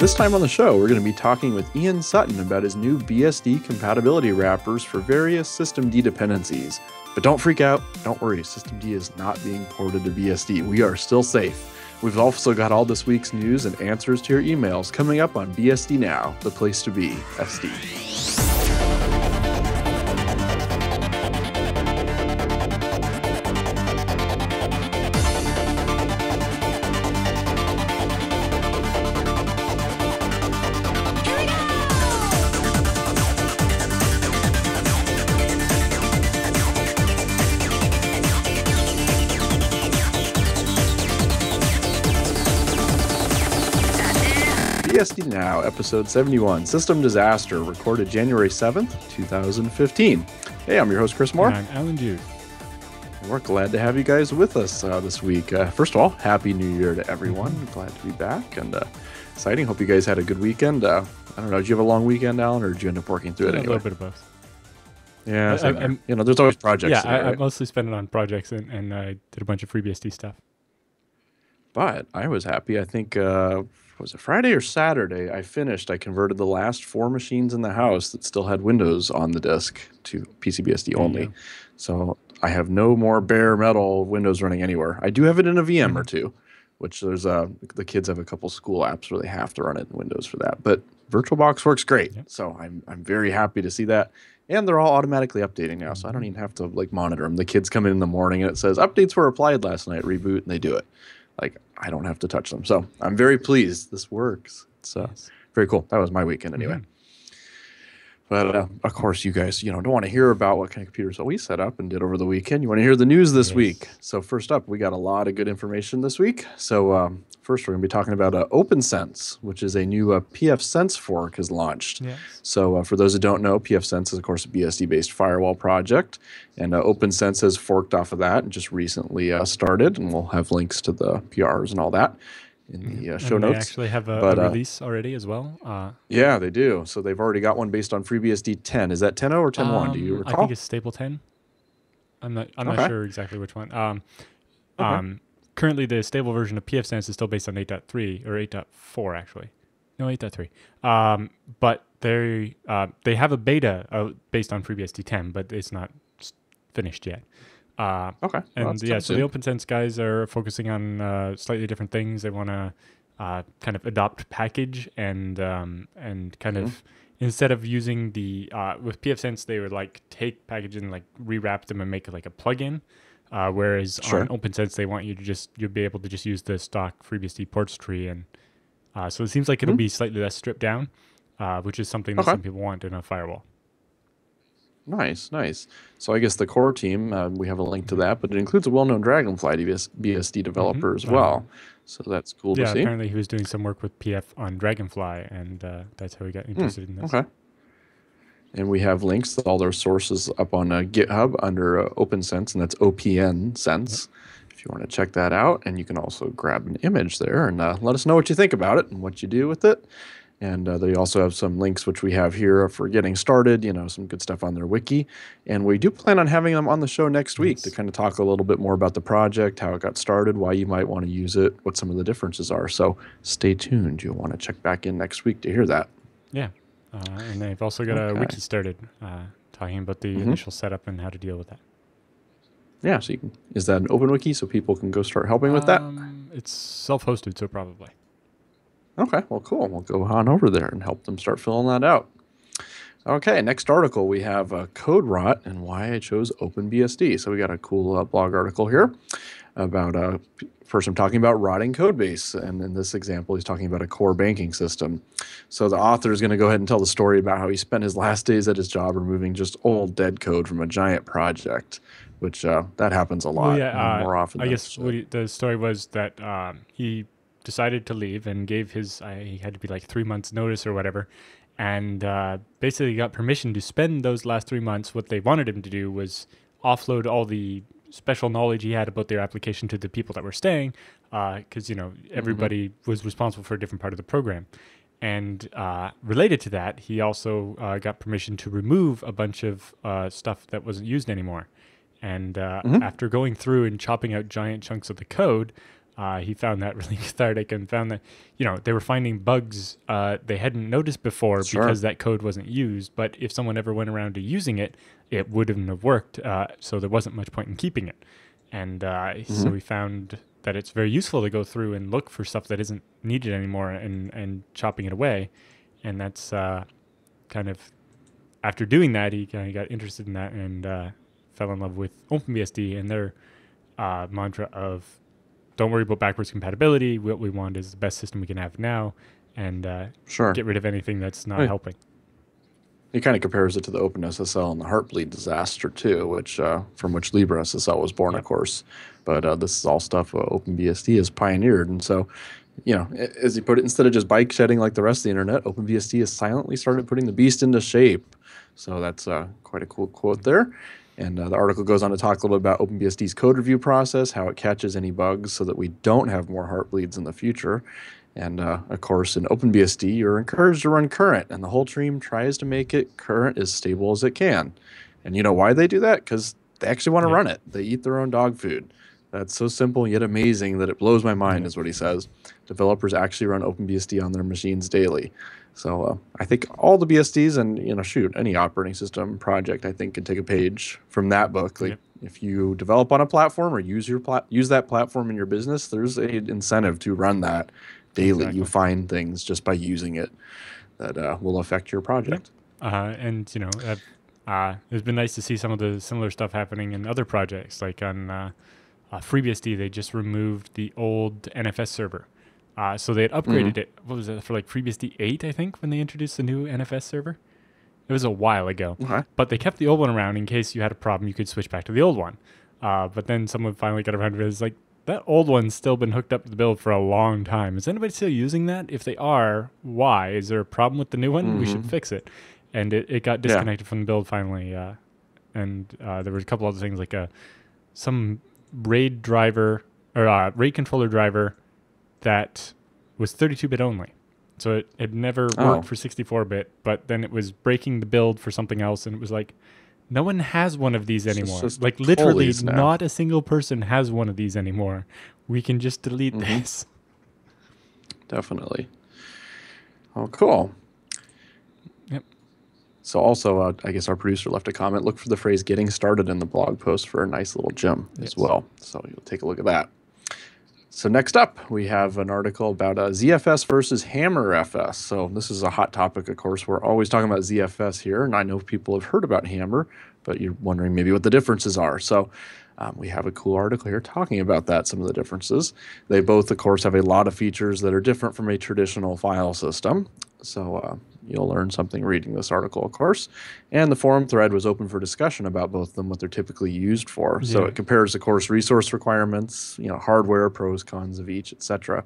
This time on the show, we're going to be talking with Ian Sutton about his new BSD compatibility wrappers for various Systemd dependencies. But don't freak out, don't worry, Systemd is not being ported to BSD. We are still safe. We've also got all this week's news and answers to your emails coming up on BSD Now, the place to be, SD. Episode 71, System Disaster, recorded January 7th, 2015. Hey, I'm your host, Kris Moore. And I'm Alan Jude. We're glad to have you guys with us uh, this week. Uh, first of all, Happy New Year to everyone. Mm-hmm. Glad to be back and uh, exciting. Hope you guys had a good weekend. Uh, I don't know, did you have a long weekend, Alan, or did you end up working through it a anyway? little bit of both. Yeah, I- I- you know, there's always projects. yeah, do, I, I mostly spent it on projects and, and I did a bunch of FreeBSD stuff. But I was happy. I think uh, was it Friday or Saturday? I finished. I converted the last four machines in the house that still had Windows on the disk to PCBSD only. So I have no more bare metal Windows running anywhere. I do have it in a VM Mm-hmm. or two, which there's a the kids have a couple school apps where they have to run it in Windows for that. But VirtualBox works great. Yep. So I'm I'm very happy to see that. And they're all automatically updating now, so I don't Mm-hmm. even have to like monitor them. The kids come in in the morning and it says updates were applied last night. Reboot, and they do it. Like I don't have to touch them. So I'm very pleased. This works. It's uh, Yes. very cool. That was my weekend anyway. Mhm. But uh, of course, you guys, you know, don't want to hear about what kind of computers that we set up and did over the weekend. You want to hear the news this Yes. week. So first up, we got a lot of good information this week. So um, first, we're going to be talking about uh, OPNsense, which is a new uh, PF Sense fork has launched. Yes. So, uh, for those who don't know, PF Sense is, of course, a BSD based firewall project, and uh, OPNsense has forked off of that and just recently uh, started. And we'll have links to the PRs and all that in the uh, show and they actually have a, But, a uh, release already as well. Uh, Yeah, they do. So, they've already got one based on FreeBSD 10. Is that 10.0 or 10.1? do you um, recall? I think it's Stable 10. I'm not. I'm Okay. not sure exactly which one. Um, Okay. um, currently, the stable version of PFSense is still based on 8.3 or 8.4 actually. No, 8.3. Um, but they uh, they have a beta uh, based on FreeBSD 10, but it's not finished yet. Uh, okay. Well, and yeah, so soon. the OPNsense guys are focusing on uh, slightly different things. They want to uh, kind of adopt package and um, and kind Mm-hmm. of instead of using the uh, with PFSense, they would like take package and like rewrap them and make like a plugin. Uh, whereas Sure. on OPNsense, they want you to just you'll be able to just use the stock FreeBSD ports tree, and uh, so it seems like it'll Mhm. be slightly less stripped down, uh, which is something that Okay. some people want in a firewall. Nice, nice. So I guess the core team, uh, we have a link to that, but it includes a well-known Dragonfly BSD developer as Uh, well. So that's cool yeah, to see. apparently he was doing some work with PF on Dragonfly, and uh, that's how he got interested in this. Hmm, Okay. And we have links to all their sources up on uh, GitHub under uh, OPNsense, and that's OPN Sense. If you want to check that out, and you can also grab an image there and uh, let us know what you think about it and what you do with it. And uh, they also have some links which we have here for getting started. You know, some good stuff on their wiki. And we do plan on having them on the show next week to kind of talk a little bit more about the project, how it got started, why you might want to use it, what some of the differences are. So stay tuned. You'll want to check back in next week to hear that. Yeah, uh, and they've also got Okay. a wiki started uh, talking about the Mhm. initial setup and how to deal with that. Yeah, so you can. Is that an open wiki so people can go start helping with that? Um, it's self-hosted, so probably. Okay, well, cool. We'll go on over there and help them start filling that out. Okay, next article we have uh, Code Rot and why I chose OpenBSD. So we got a cool uh, blog article here about uh, first I'm talking about rotting code base, and in this example he's talking about a core banking system. So the author is going to go ahead and tell the story about how he spent his last days at his job removing just old dead code from a giant project, which uh, that happens a lot, Well, yeah, uh, uh, more often. I than guess he, the story was that um, he decided to leave and gave his uh, he had to be like three months notice or whatever, and uh, basically got permission to spend those last three months. What they wanted him to do was offload all the special knowledge he had about their application to the people that were staying, because you know everybody was responsible for a different part of the program. And uh, related to that, he also uh, got permission to remove a bunch of uh, stuff that wasn't used anymore. And uh, Mhm. after going through and chopping out giant chunks of the code, Uh, he found that really cathartic and found that you know they were finding bugs uh, they hadn't noticed before Sure. because that code wasn't used. But if someone ever went around to using it, it wouldn't have worked. Uh, so there wasn't much point in keeping it. And uh, so we found that it's very useful to go through and look for stuff that isn't needed anymore and and chopping it away. And that's uh, kind of after doing that, he kind of got interested in that and uh, fell in love with OpenBSD and their uh, mantra of don't worry about backwards compatibility. What we want is the best system we can have now, and uh, Sure. get rid of anything that's not Right. helping. He kind of compares it to the OpenSSL and the Heartbleed disaster too, which uh, from which LibreSSL was born, of course. But uh, this is all stuff uh, OpenBSD has pioneered, and so you know, as he put it, instead of just bike shedding like the rest of the internet, OpenBSD has silently started putting the beast into shape. So that's uh, quite a cool quote there. And uh, the article goes on to talk a little bit about OpenBSD's code review process, how it catches any bugs so that we don't have more heartbleeds in the future. And uh, of course, in OpenBSD, you're encouraged to run current, and the whole team tries to make it current as stable as it can. And you know why they do that? Because they actually want to Yeah. run it. They eat their own dog food. That's so simple yet amazing that it blows my mind, is what he says. Developers actually run OpenBSD on their machines daily. So uh, I think all the BSDs and you know shoot any operating system project I think can take a page from that book. Like Yep. if you develop on a platform or use your plat- use that platform in your business, there's a incentive to run that daily. You find things just by using it that uh, will affect your project. Uh, and you know, uh, uh, it's been nice to see some of the similar stuff happening in other projects, like on uh, FreeBSD. They just removed the old NFS server, uh, so they had upgraded it. What was it for? Like FreeBSD eight, I think, when they introduced the new NFS server. It was a while ago, Okay. but they kept the old one around in case you had a problem. You could switch back to the old one. Uh, but then someone finally got around to it. It's like that old one's still been hooked up to the build for a long time. Is anybody still using that? If they are, why? Is there a problem with the new one? We should Mhm. fix it. And it, it got Yeah. disconnected from the build finally. Uh, and uh, there were a couple other things like uh, some RAID driver or uh, RAID controller driver that was 32-bit only. So it had never worked Oh. for 64-bit, but then it was breaking the build for something else, and it was like, no one has one of these anymore. Like literally, not a single person has one of these anymore. We can just delete Mhm. this. Definitely. Oh, cool. So also, uh, I guess our producer left a comment. Look for the phrase "getting started" in the blog post for a nice little gem Yes. as well. So you'll take a look at that. So next up, we have an article about uh, ZFS versus Hammer FS. So this is a hot topic, of course. We're always talking about ZFS here, and I know people have heard about Hammer, but you're wondering maybe what the differences are. So um, we have a cool article here talking about that, some of the differences. They both, of course, have a lot of features that are different from a traditional file system. So uh, you'll learn something reading this article, of course. And the forum thread was open for discussion about both of them, what they're typically used for. So it compares, of course, resource requirements, you know, hardware, pros, cons of each, etc.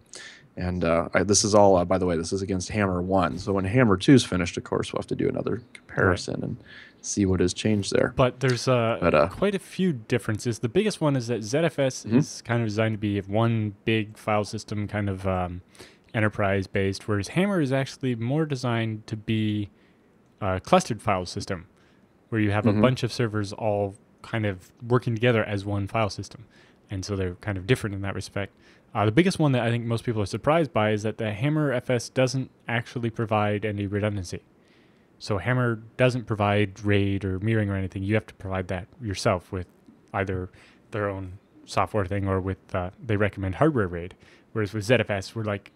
And uh, I, this is all, uh, by the way, this is against Hammer 1. So when Hammer 2 is finished, of course, we'll have to do another comparison and see what has changed there. But there's uh, But, uh, quite a few differences. The biggest one is that ZFS Mhm. is kind of designed to be one big file system, kind of um, enterprise based, whereas Hammer is actually more designed to be a clustered file system, where you have Mhm. a bunch of servers all kind of working together as one file system. And so they're kind of different in that respect. Uh, the biggest one that I think most people are surprised by is that the Hammer FS doesn't actually provide any redundancy. So Hammer doesn't provide RAID or mirroring or anything. You have to provide that yourself with either their own software thing or with uh, they recommend hardware RAID. Whereas with ZFS, we're like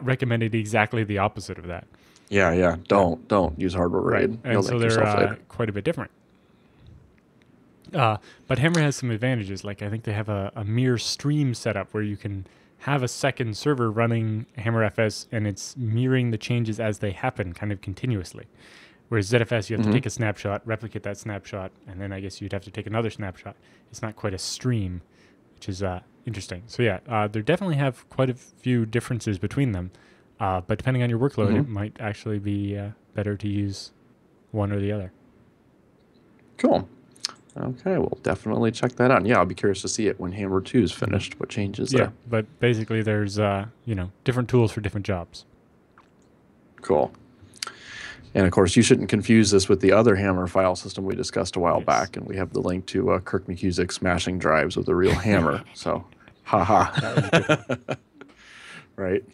recommended exactly the opposite of that. Yeah, yeah. Don't don't use hardware RAID. And You'll so they're uh, quite a bit different. Uh, but Hammer has some advantages. Like I think they have a, a mirror stream setup where you can have a second server running Hammer FS and it's mirroring the changes as they happen kind of continuously. Whereas ZFS, you have Mhm. to take a snapshot, replicate that snapshot, and then I guess you'd have to take another snapshot. It's not quite a stream, which is uh, interesting. So yeah, uh, there definitely have quite a few differences between them. Uh, but depending on your workload, it Mhm. might actually be uh, better to use one or the other. Cool. Okay, we'll definitely check that out. Yeah, I'll be curious to see it when Hammer 2 is finished. What changes Yeah, there? but basically, there's uh, you know different tools for different jobs. Cool. And of course, you shouldn't confuse this with the other Hammer file system we discussed a while Yes. back. And we have the link to uh, Kirk McKusick smashing drives with a real hammer. So Haha. right.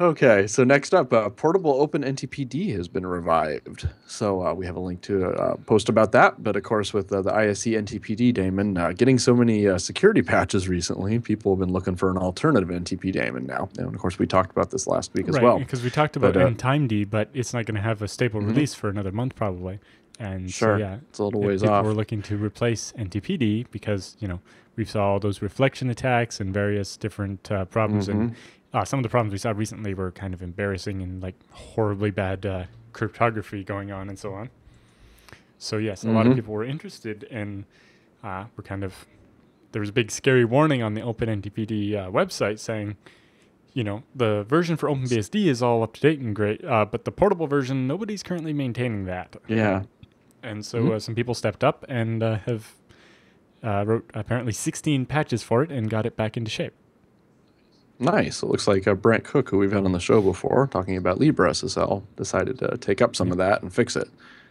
Okay, so next up, uh, portable open NTPD has been revived. So uh, we have a link to a uh, post about that. But of course, with uh, the ISE NTPD daemon uh, getting so many uh, security patches recently, people have been looking for an alternative NTP daemon now. And of course, we talked about this last week as right, well. Because we talked about But, NTimeD, but it's not going to have a stable Mhm. release for another month probably. And Sure, so, yeah, it's a little ways people off. were looking to replace NTPD because you know we saw all those reflection attacks and various different uh, problems, and Mhm. uh, some of the problems we saw recently were kind of embarrassing and like horribly bad uh, cryptography going on and so on. So yes, a lot of Mhm. people were interested and uh, were kind of there was a big scary warning on the OpenNTPD uh, website saying, you know, the version for OpenBSD is all up to date and great, uh, but the portable version nobody's currently maintaining that. Yeah. And so Mhm. uh, some people stepped up and uh, have uh, wrote apparently 16 patches for it and got it back into shape. Nice. It looks like uh, Brent Cook, who we've had on the show before, talking about LibreSSL, decided to take up some of that and fix it.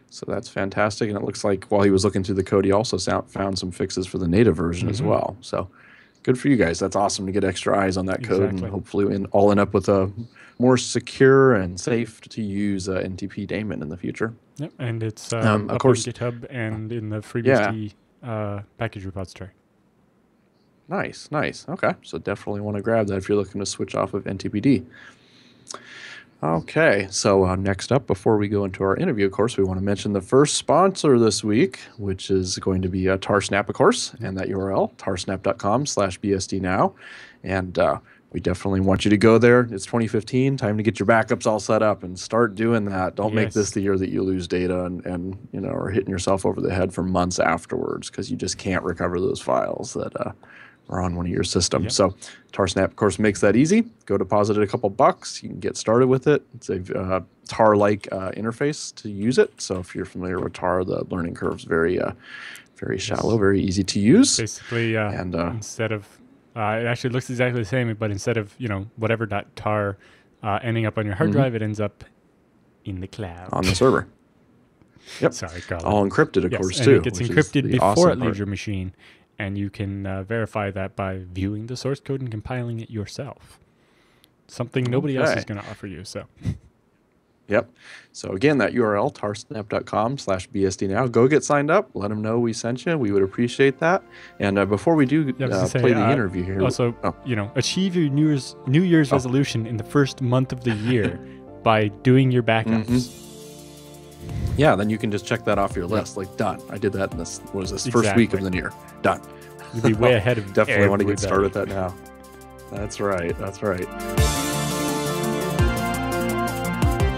So that's fantastic. And it looks like while he was looking through the code, he also found some fixes for the native version as Mhm. well. So good for you guys. That's awesome to get extra eyes on that code and hopefully in, all end up with a more secure and safe to use uh, NTP daemon in the future. Yep, and it's um, Um, of course- on GitHub and in the Yeah. FreeBSD uh, package repository. Nice, nice. Okay, so definitely want to grab that if you're looking to switch off of NTPD. Okay, so uh, next up, before we go into our interview, of course, we want to mention the first sponsor this week, which is going to be uh, Tarsnap, of course, and that URL, tarsnap.com slash BSD now. And uh, we definitely want you to go there. It's 2015, time to get your backups all set up and start doing that. Don't make this the year that you lose data and, and you know, are hitting yourself over the head for months afterwards because you just can't recover those files that uh, are on one of your systems. Yep. So Tarsnap, of course, makes that easy. Go deposit it a couple bucks. You can get started with it. It's a uh, Tar-like uh, interface to use it. So if you're familiar with Tar, the learning curve's very, uh, very shallow, very easy to use. Basically, uh, And uh, instead of uh, it actually looks exactly the same, but instead of you know whatever dot tar uh, ending up on your hard Mhm. drive, it ends up in the cloud. on the server, yep. Sorry, all encrypted, of yes, course, and too. it gets encrypted before awesome it leaves part. your machine, and you can uh, verify that by viewing the source code and compiling it yourself. Something nobody else is going to offer you. So Yep. So again, that URL, tarsnap.com slash BSD now. Go get signed up. Let them know we sent you. We would appreciate that. And uh, before we do Yeah, uh, say, play the uh, interview here, also, oh. you know, achieve your New Year's New Year's Oh. resolution in the first month of the year by doing your backups. Mm-hmm. Yeah, then you can just check that off your list. Like, done. I did that in this, what was this, first week of the year. Done. You'll be way ahead of Definitely want to get started with that now. That's right. That's right.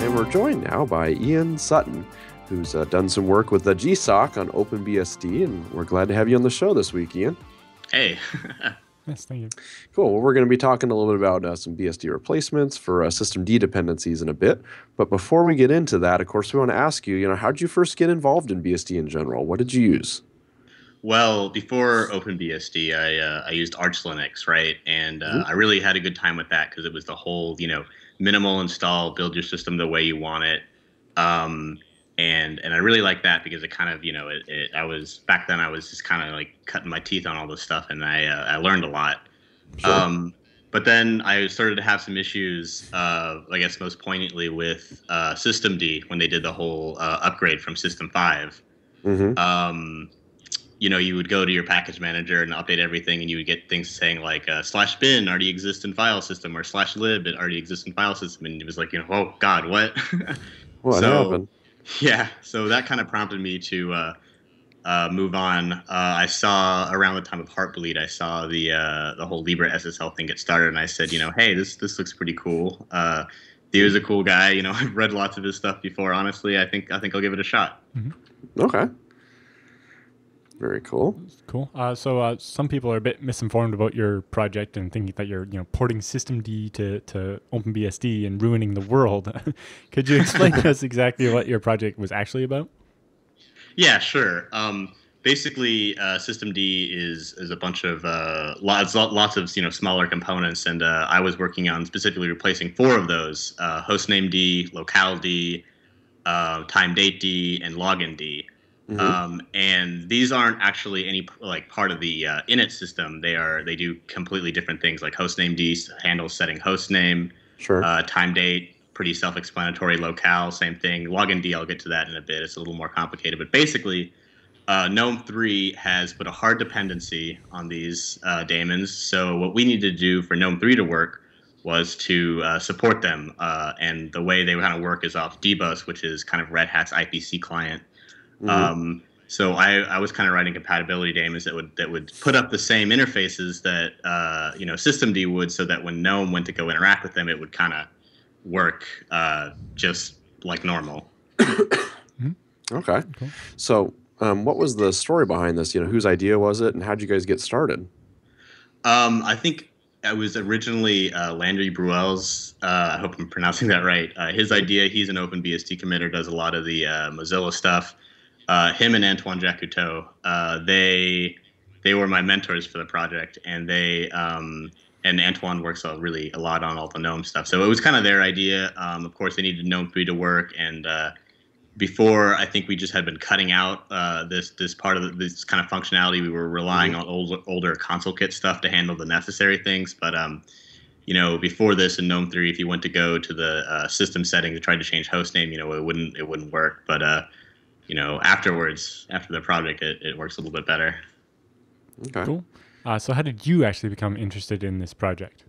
And we're joined now by Ian Sutton, who's uh, done some work with the GSOC on OpenBSD, and we're glad to have you on the show this week, Ian. Hey. Yes, thank you. Cool. Well, we're going to be talking a little bit about uh, some BSD replacements for uh, system D dependencies in a bit. But before we get into that, of course, we want to ask you, you know, how did you first get involved in BSD in general? What did you use? well, before OpenBSD, I uh, I used Arch Linux, right? And uh, I really had a good time with that because it was the whole, you know, minimal install, build your system the way you want it. Um, and and I really like that because it kind of, you know, it, it I was back then I was just kind of like cutting my teeth on all this stuff, and I uh, I learned a lot. Sure. Um, but then I started to have some issues, uh, I guess most poignantly with uh, D when they did the whole uh, upgrade from System 5. hmm Um, you know, you would go to your package manager and update everything, and you would get things saying like uh, slash bin already exists in file system or slash lib it already exists in file system, and it was like, you know, oh God, what? What So- happened? Yeah, so that kind of prompted me to uh, uh, move on. Uh, I saw around the time of Heartbleed, I saw the uh, the whole Libre SSL thing get started, and I said, you know, hey, this this looks pretty cool. Uh, he was a cool guy. You know, I've read lots of his stuff before. Honestly, I think I think I'll give it a shot. Okay. Very cool. Cool. Uh, so uh, some people are a bit misinformed about your project and thinking that you're, you know, porting Systemd to, to OpenBSD and ruining the world. Could you explain to us exactly what your project was actually about? Yeah, sure. Um, basically, uh, System D is is a bunch of uh, lots lots of you know smaller components, and uh, I was working on specifically replacing four of those: uh, hostname D, locale D, uh, time date D, and login D. Mm-hmm. Um, and these aren't actually any like part of the uh, init system. They are they do completely different things. Like hostnamed handles setting host name, sure. Uh, time date, pretty self-explanatory. Locale, same thing. Login D, I'll get to that in a bit. It's a little more complicated, but basically, uh, GNOME 3 has put a hard dependency on these uh, daemons. So what we needed to do for GNOME 3 to work was to uh, support them. Uh, and the way they kind of work is off Dbus, which is kind of Red Hat's IPC client. Mm-hmm. Um, so I, I was kind of writing compatibility daemons that would that would put up the same interfaces that uh, you know systemd would, so that when GNOME went to go interact with them, it would kind of work uh, just like normal. mm-hmm. Okay. Cool. So, um, what was the story behind this? You know, whose idea was it, and how did you guys get started? Um, I think it was originally uh, Landry Breuil's. Uh, I hope I'm pronouncing that right. Uh, his idea. He's an OpenBSD committer, does a lot of the uh, Mozilla stuff uh, him and Antoine Jacoutot, uh, they they were my mentors for the project, and they um, and Antoine works a really a lot on all the GNOME stuff. So it was kind of their idea. Um, of course, they needed GNOME 3 to work, and uh, before I think we just had been cutting out uh, this this part of the, this kind of functionality. We were relying mm-hmm. on older older ConsoleKit stuff to handle the necessary things, but um, you know, before this in GNOME 3, if you went to go to the uh, system setting to try to change hostname, you know, it wouldn't it wouldn't work. But uh, you know, afterwards, after the project, it, it works a little bit better. Okay. Cool. Uh, so, how did you actually become interested in this project?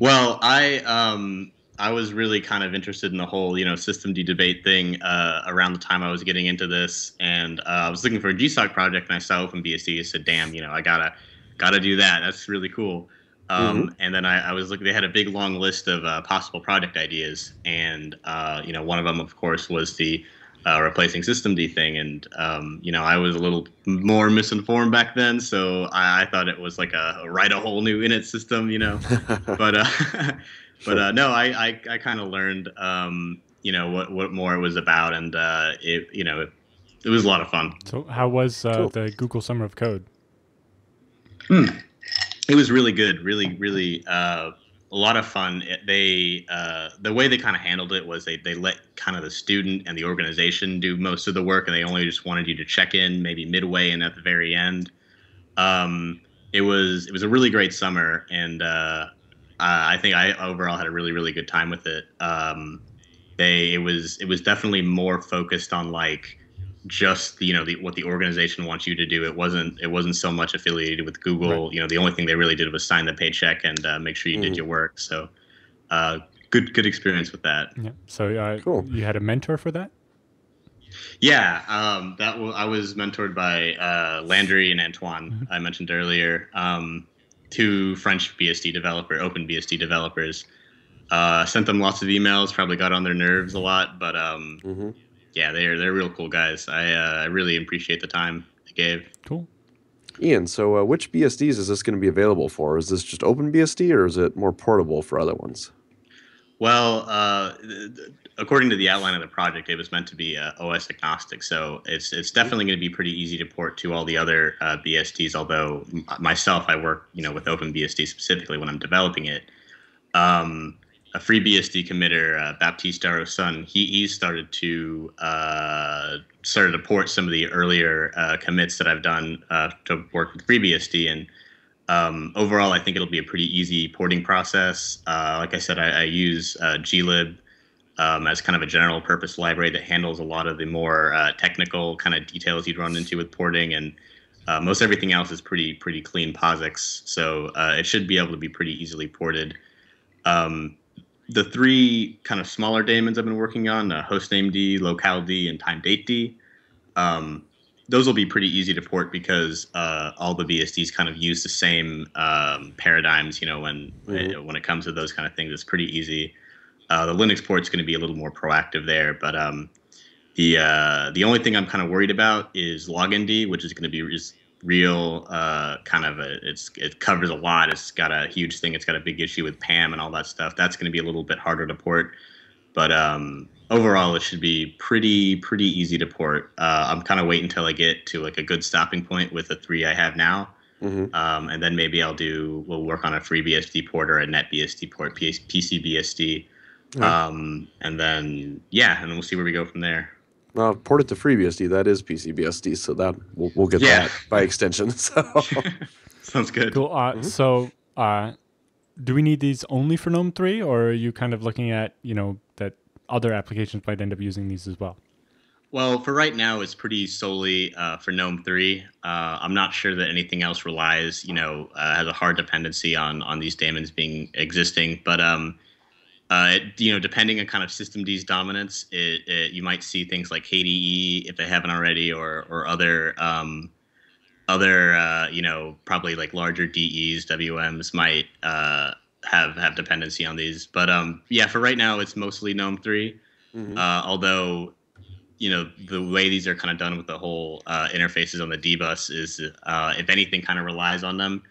Well, I um, I was really kind of interested in the whole you know system D debate thing uh, around the time I was getting into this, and uh, I was looking for a GSOC project, and I saw OpenBSD. I said, "Damn, you know, I gotta gotta do that. That's really cool." Um, mm-hmm. And then I, I, was looking. They had a big long list of uh, possible project ideas, and uh, you know, one of them, of course, was the uh, replacing System D thing and um, you know i was a little more misinformed back then so i, I thought it was like a, a, write a whole new init system you know but uh, but uh, no i i, I kind of learned um, you know what what more it was about and uh, it you know it, it was a lot of fun so how was uh, cool. the google summer of code hmm. it was really good really really uh, a lot of fun. They uh, the way they kind of handled it was they they let kind of the student and the organization do most of the work, and they only just wanted you to check in maybe midway and at the very end. Um, it was it was a really great summer, and uh, I think I overall had a really really good time with it. Um, they it was it was definitely more focused on like just you know the, what the organization wants you to do. It wasn't it wasn't so much affiliated with Google. Right. You know, the only thing they really did was sign the paycheck and uh, make sure you mm did your work. So, uh, good good experience with that. Yeah. So uh, cool. You had a mentor for that. Yeah, um, that w- I was mentored by uh, Landry and Antoine. Mm-hmm. I mentioned earlier, um, two French BSD developer, Open BSD developers. Uh, sent them lots of emails. Probably got on their nerves a lot, but um, mm-hmm yeah, they're they're real cool guys. I uh, I really appreciate the time they gave. Cool. Ian, so uh, which BSDs is this going to be available for? Is this just OpenBSD or is it more portable for other ones? Well, uh, according to the outline of the project, it was meant to be uh, OS agnostic, so it's it's definitely going to be pretty easy to port to all the other uh, BSDs. Although myself, I work you know with OpenBSD specifically when I'm developing it. Um, a FreeBSD committer, uh, Baptiste Daroussin, he, he started to uh, started to port some of the earlier uh, commits that I've done uh, to work with FreeBSD. And um, overall, I think it'll be a pretty easy porting process. Uh, like I said, I, I use uh, glib um, as kind of a general purpose library that handles a lot of the more technical kind of details you'd run into with porting. And most everything else is pretty pretty clean POSIX, so it should be able to be pretty easily ported. Um, the three kind of smaller daemons I've been working on, uh, hostnamed, locale D, and time date D, um, those will be pretty easy to port because uh, all the BSDs kind of use the same um, paradigms. You know, when mm-hmm. when it comes to those kind of things, it's pretty easy. Uh, the Linux port's going to be a little more proactive there, but um, the uh, the only thing I'm kind of worried about is logind, which is going to be real uh, kind of a it's it covers a lot. It's got a huge thing. It's got a big issue with PAM and all that stuff. That's going to be a little bit harder to port, but um, overall it should be pretty pretty easy to port. Uh, I'm kind of waiting until I get to like a good stopping point with the three I have now. Mm-hmm. Um, and then maybe I'll do we'll work on a FreeBSD port or a net BSD port, PCBSD. Um, and then yeah, and then we'll see where we go from there. Well, port it to FreeBSD. That is PCBSD, so that we'll, we'll get Yeah. that by extension. So Sounds good. Cool. Uh, Mhm. So, uh, do we need these only for GNOME three, or are you kind of looking at you know that other applications might end up using these as well? Well, for right now, it's pretty solely uh, for GNOME 3. Uh, I'm not sure that anything else relies, you know, uh, has a hard dependency on on these daemons being existing. But um, uh, it, you know, depending on kind of systemd's dominance, it, it, you might see things like KDE if they haven't already, or or other um, other uh, you know probably like larger DEs, WMs might uh, have have dependency on these. But um, yeah, for right now, it's mostly GNOME 3. Mhm. Uh, although, you know, the way these are kind of done with the whole uh, interfaces on the dbus is, uh, if anything, kind of relies on them.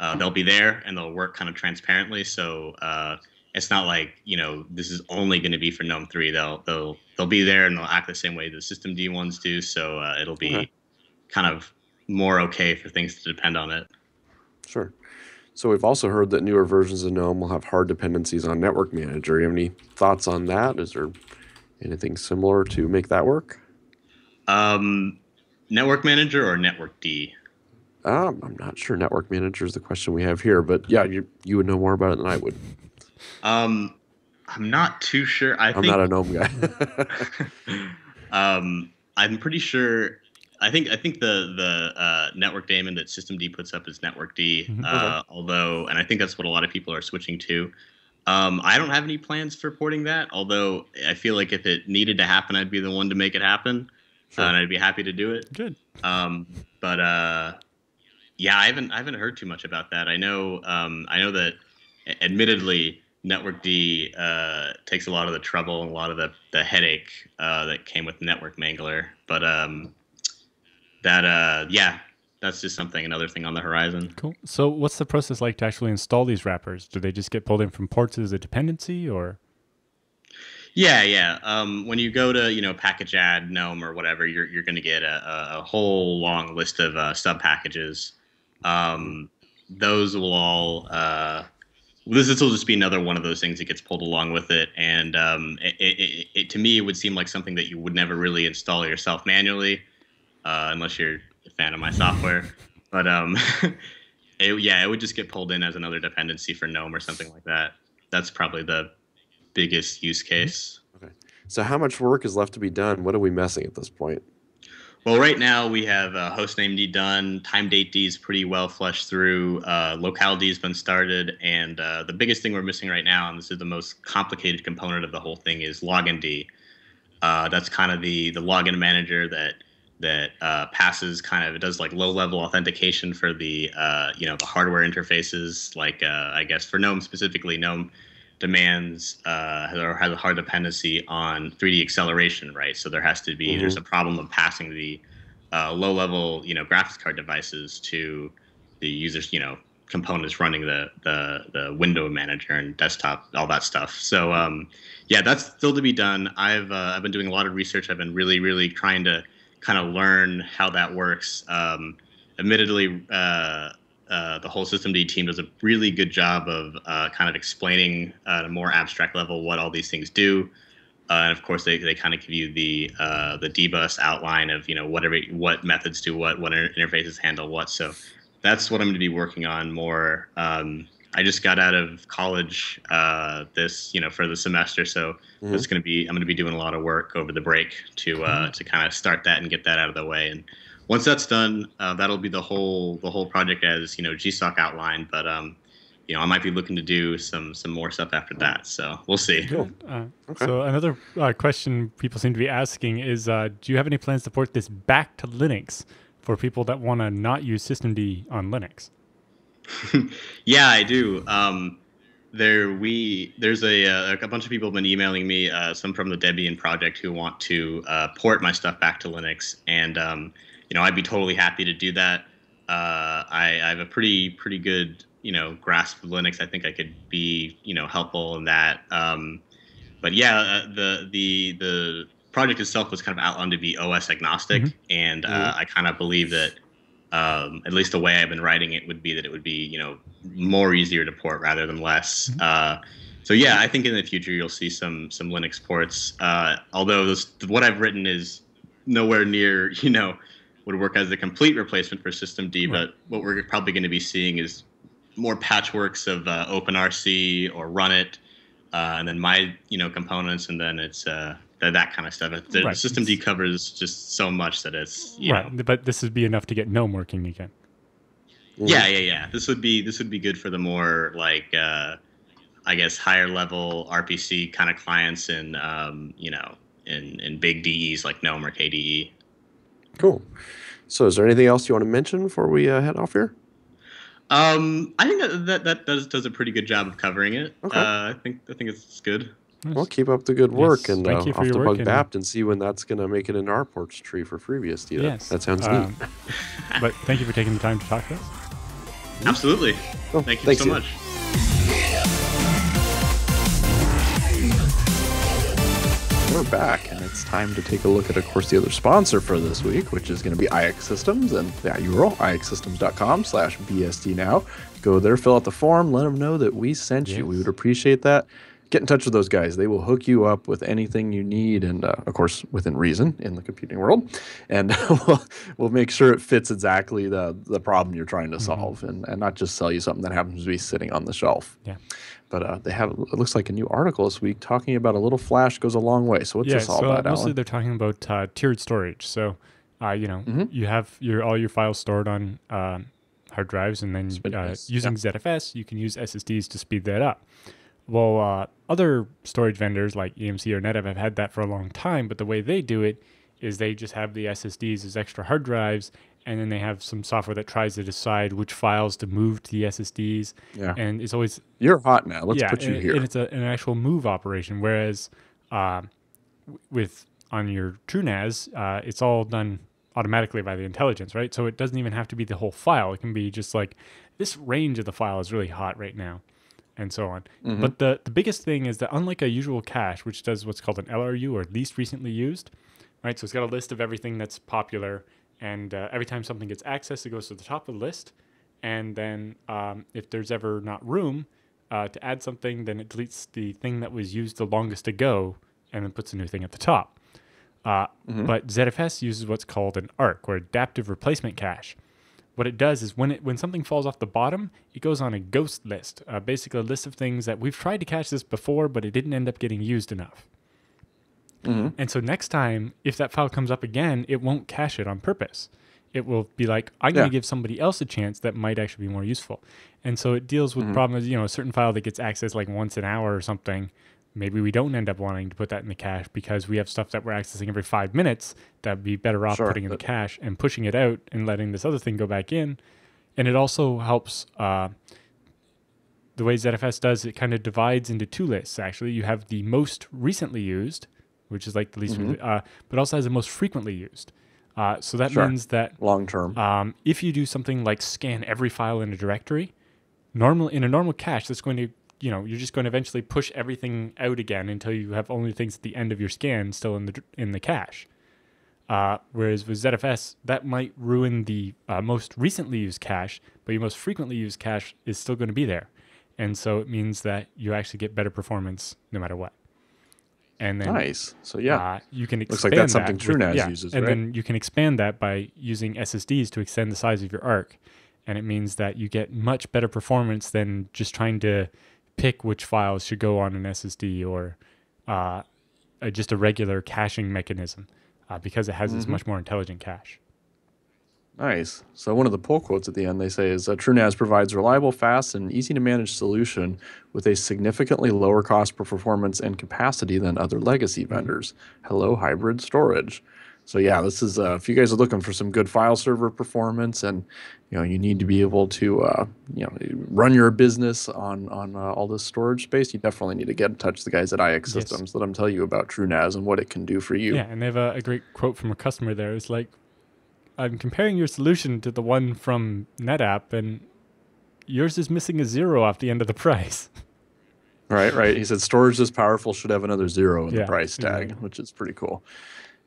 Uh, they'll be there and they'll work kind of transparently. So uh, it's not like you know this is only going to be for GNOME three. They'll they'll they'll be there and they'll act the same way the System D ones do. So uh, it'll be Okay. kind of more okay for things to depend on it. Sure. So we've also heard that newer versions of GNOME will have hard dependencies on Network Manager. You have any thoughts on that? Is there anything similar to make that work? Um, Network Manager or Network D? Um, I'm not sure. Network Manager is the question we have here, but yeah, you you would know more about it than I would. Um, I'm not too sure. I I'm think not a GNOME guy. um, I'm pretty sure. I think I think the the uh, network daemon that Systemd puts up is Network D. Mhm. Uh, although, and I think that's what a lot of people are switching to. Um, I don't have any plans for porting that. Although I feel like if it needed to happen, I'd be the one to make it happen, Sure. uh, and I'd be happy to do it. Good. Um, but uh, yeah, I haven't I haven't heard too much about that. I know um, I know that, admittedly, Network D uh, takes a lot of the trouble and a lot of the the headache uh, that came with Network Mangler. But um, that uh, yeah, that's just something another thing on the horizon. Cool. So, what's the process like to actually install these wrappers? Do they just get pulled in from ports as a dependency, or Yeah, yeah. Um, when you go to you know package add gnome or whatever, you're you're going to get a, a, whole long list of uh, sub packages. Um, those will all. This will just be another one of those things that gets pulled along with it, and um, it, it, it, to me it would seem like something that you would never really install yourself manually, uh, unless you're a fan of my software. But um, it, yeah, it would just get pulled in as another dependency for GNOME or something like that. That's probably the biggest use case. Okay. So how much work is left to be done? What are we messing at this point? Well, right now we have uh, hostname D done, time date D is pretty well flushed through, uh, locale D has been started, and uh, the biggest thing we're missing right now, and this is the most complicated component of the whole thing, is login D. Uh, that's kind of the the login manager that that uh, passes kind of it does like low level authentication for the uh, you know the hardware interfaces, like uh, I guess for GNOME specifically, GNOME demands uh, or has a hard dependency on 3D acceleration, right? So there has to be there's a problem of passing the uh, low-level, you know, graphics card devices to the users, you know, components running the the the window manager and desktop, all that stuff. So um, yeah, that's still to be done. I've uh, I've been doing a lot of research. I've been really really trying to kind of learn how that works. Um, admittedly, uh, uh, the whole System D team does a really good job of uh, kind of explaining at a more abstract level what all these things do. Uh, and of course, they, they kind of give you the uh, the dbus outline of you know whatever what methods do what, what inter- interfaces handle what. So that's what I'm going to be working on more. Um, I just got out of college uh, this you know for the semester, so Mhm. it's going to be I'm going to be doing a lot of work over the break to uh, to kind of start that and get that out of the way. And once that's done, uh, that'll be the whole the whole project as you know GSOC outlined. But um, you know I might be looking to do some some more stuff after that. So we'll see. Cool. Uh, Okay. So another uh, question people seem to be asking is, uh, do you have any plans to port this back to Linux for people that want to not use systemd on Linux? yeah, I do. Um, there we there's a uh, a bunch of people have been emailing me, uh, some from the Debian project who want to uh, port my stuff back to Linux, and um, you know I'd be totally happy to do that. Uh, I, I have a pretty pretty good you know grasp of Linux. I think I could be you know helpful in that. Um, but yeah, uh, the the the project itself was kind of outlined to be OS agnostic, Mhm. and uh, I kind of believe that um, at least the way I've been writing it would be that it would be, you know, more easier to port rather than less. Uh, so yeah, I think in the future you'll see some some Linux ports. Uh, although this, what I've written is nowhere near you know would work as a complete replacement for System D. Right. But what we're probably going to be seeing is more patchworks of uh, OpenRC or runit, uh, and then my you know components, and then it's uh, that, that kind of stuff. The Right. System D covers just so much that it's you right. know But this would be enough to get GNOME working again. yeah yeah yeah. This would be this would be good for the more like uh, I guess higher level RPC kind of clients and um, you know in in big DEs like GNOME or. KDE. Cool. So, is there anything else you want to mention before we uh, head off here? Um, I think that, that that does does a pretty good job of covering it. Okay. Uh, I think I think it's good. Well, keep up the good work Yes, and thank uh, you for off your to Bug and- Bapt and see when that's going to make it into our ports tree for FreeBSD. That, Yes. that sounds Um, neat. but thank you for taking the time to talk to us. Absolutely. Oh, Thank you thanks, so Ian. much. We're back, and it's time to take a look at, of course, the other sponsor for this week, which is going to be IX Systems, and that URL, ixsystems.com slash BSD now. Go there, fill out the form, let them know that we sent you. We would appreciate that. Get in touch with those guys. They will hook you up with anything you need, and uh, of course, within reason in the computing world. And we'll, we'll make sure it fits exactly the, the problem you're trying to solve, and, and not just sell you something that happens to be sitting on the shelf. Yeah. But uh, they have it looks like a new article this week talking about a little flash goes a long way. So what's yeah, this all so about, mostly Alan? they're talking about uh, tiered storage. So, uh, you know, Mhm. you have your all your files stored on um hard drives, and then uh, using ZFS, you can use SSDs to speed that up. Well, uh, other storage vendors like EMC or NetApp have had that for a long time, but the way they do it is they just have the SSDs as extra hard drives, and then they have some software that tries to decide which files to move to the SSDs, yeah, and it's always you're hot now. Let's yeah, put you and, here. and it's a, an actual move operation. Whereas w- with on your TrueNAS, uh, it's all done automatically by the intelligence, right? So it doesn't even have to be the whole file. It can be just like this range of the file is really hot right now, and so on. Mm-hmm. But the the biggest thing is that unlike a usual cache, which does what's called an LRU or least recently used, right? So it's got a list of everything that's popular, and uh, every time something gets accessed, it goes to the top of the list. And then um, if there's ever not room uh, to add something, then it deletes the thing that was used the longest ago and then puts a new thing at the top. Uh, But ZFS uses what's called an ARC or adaptive replacement cache. What it does is when it when something falls off the bottom, it goes on a ghost list, uh, basically a list of things that we've tried to cache this before, but it didn't end up getting used enough. Mhm. And so next time, if that file comes up again, it won't cache it on purpose. It will be like, I'm going to give somebody else a chance that might actually be more useful. And so it deals with Mhm. problems, you know, a certain file that gets accessed like once an hour or something. Maybe we don't end up wanting to put that in the cache because we have stuff that we're accessing every five minutes that would be better off Sure, putting in the cache and pushing it out and letting this other thing go back in. And it also helps. Uh, the way ZFS does it kind of divides into two lists. Actually, you have the most recently used, which is like the least, Mhm. uh, but also has the most frequently used. Uh, so that Sure. means that Long term. um, if you do something like scan every file in a directory, normal in a normal cache, that's going to you know you're just going to eventually push everything out again until you have only things at the end of your scan still in the in the cache. Uh, whereas with ZFS, that might ruin the uh, most recently used cache, but your most frequently used cache is still going to be there, and so it means that you actually get better performance no matter what. And then nice. So yeah, uh, you can Looks expand like that's that something with- TrueNAS yeah, uses, and right? then you can expand that by using SSDs to extend the size of your ARC, and it means that you get much better performance than just trying to pick which files should go on an SSD or uh, just a regular caching mechanism, uh, because it has this Mhm. much more intelligent cache. Nice. So one of the pull quotes at the end they say is uh, TrueNAS provides reliable, fast, and easy to manage solution with a significantly lower cost per performance and capacity than other legacy Mm-hmm. vendors. Hello, hybrid storage. So yeah, this is uh, if you guys are looking for some good file server performance, and you know you need to be able to uh, you know run your business on on uh, all this storage space, you definitely need to get in touch with the guys at IX Yes. Systems. Let them tell you about TrueNAS and what it can do for you. Yeah, and they have a, a great quote from a customer there. It's like, I'm comparing your solution to the one from NetApp, and yours is missing a zero off the end of the price. Right, right. He said storage this powerful should have another zero in Yeah, the price tag, exactly. which is pretty cool.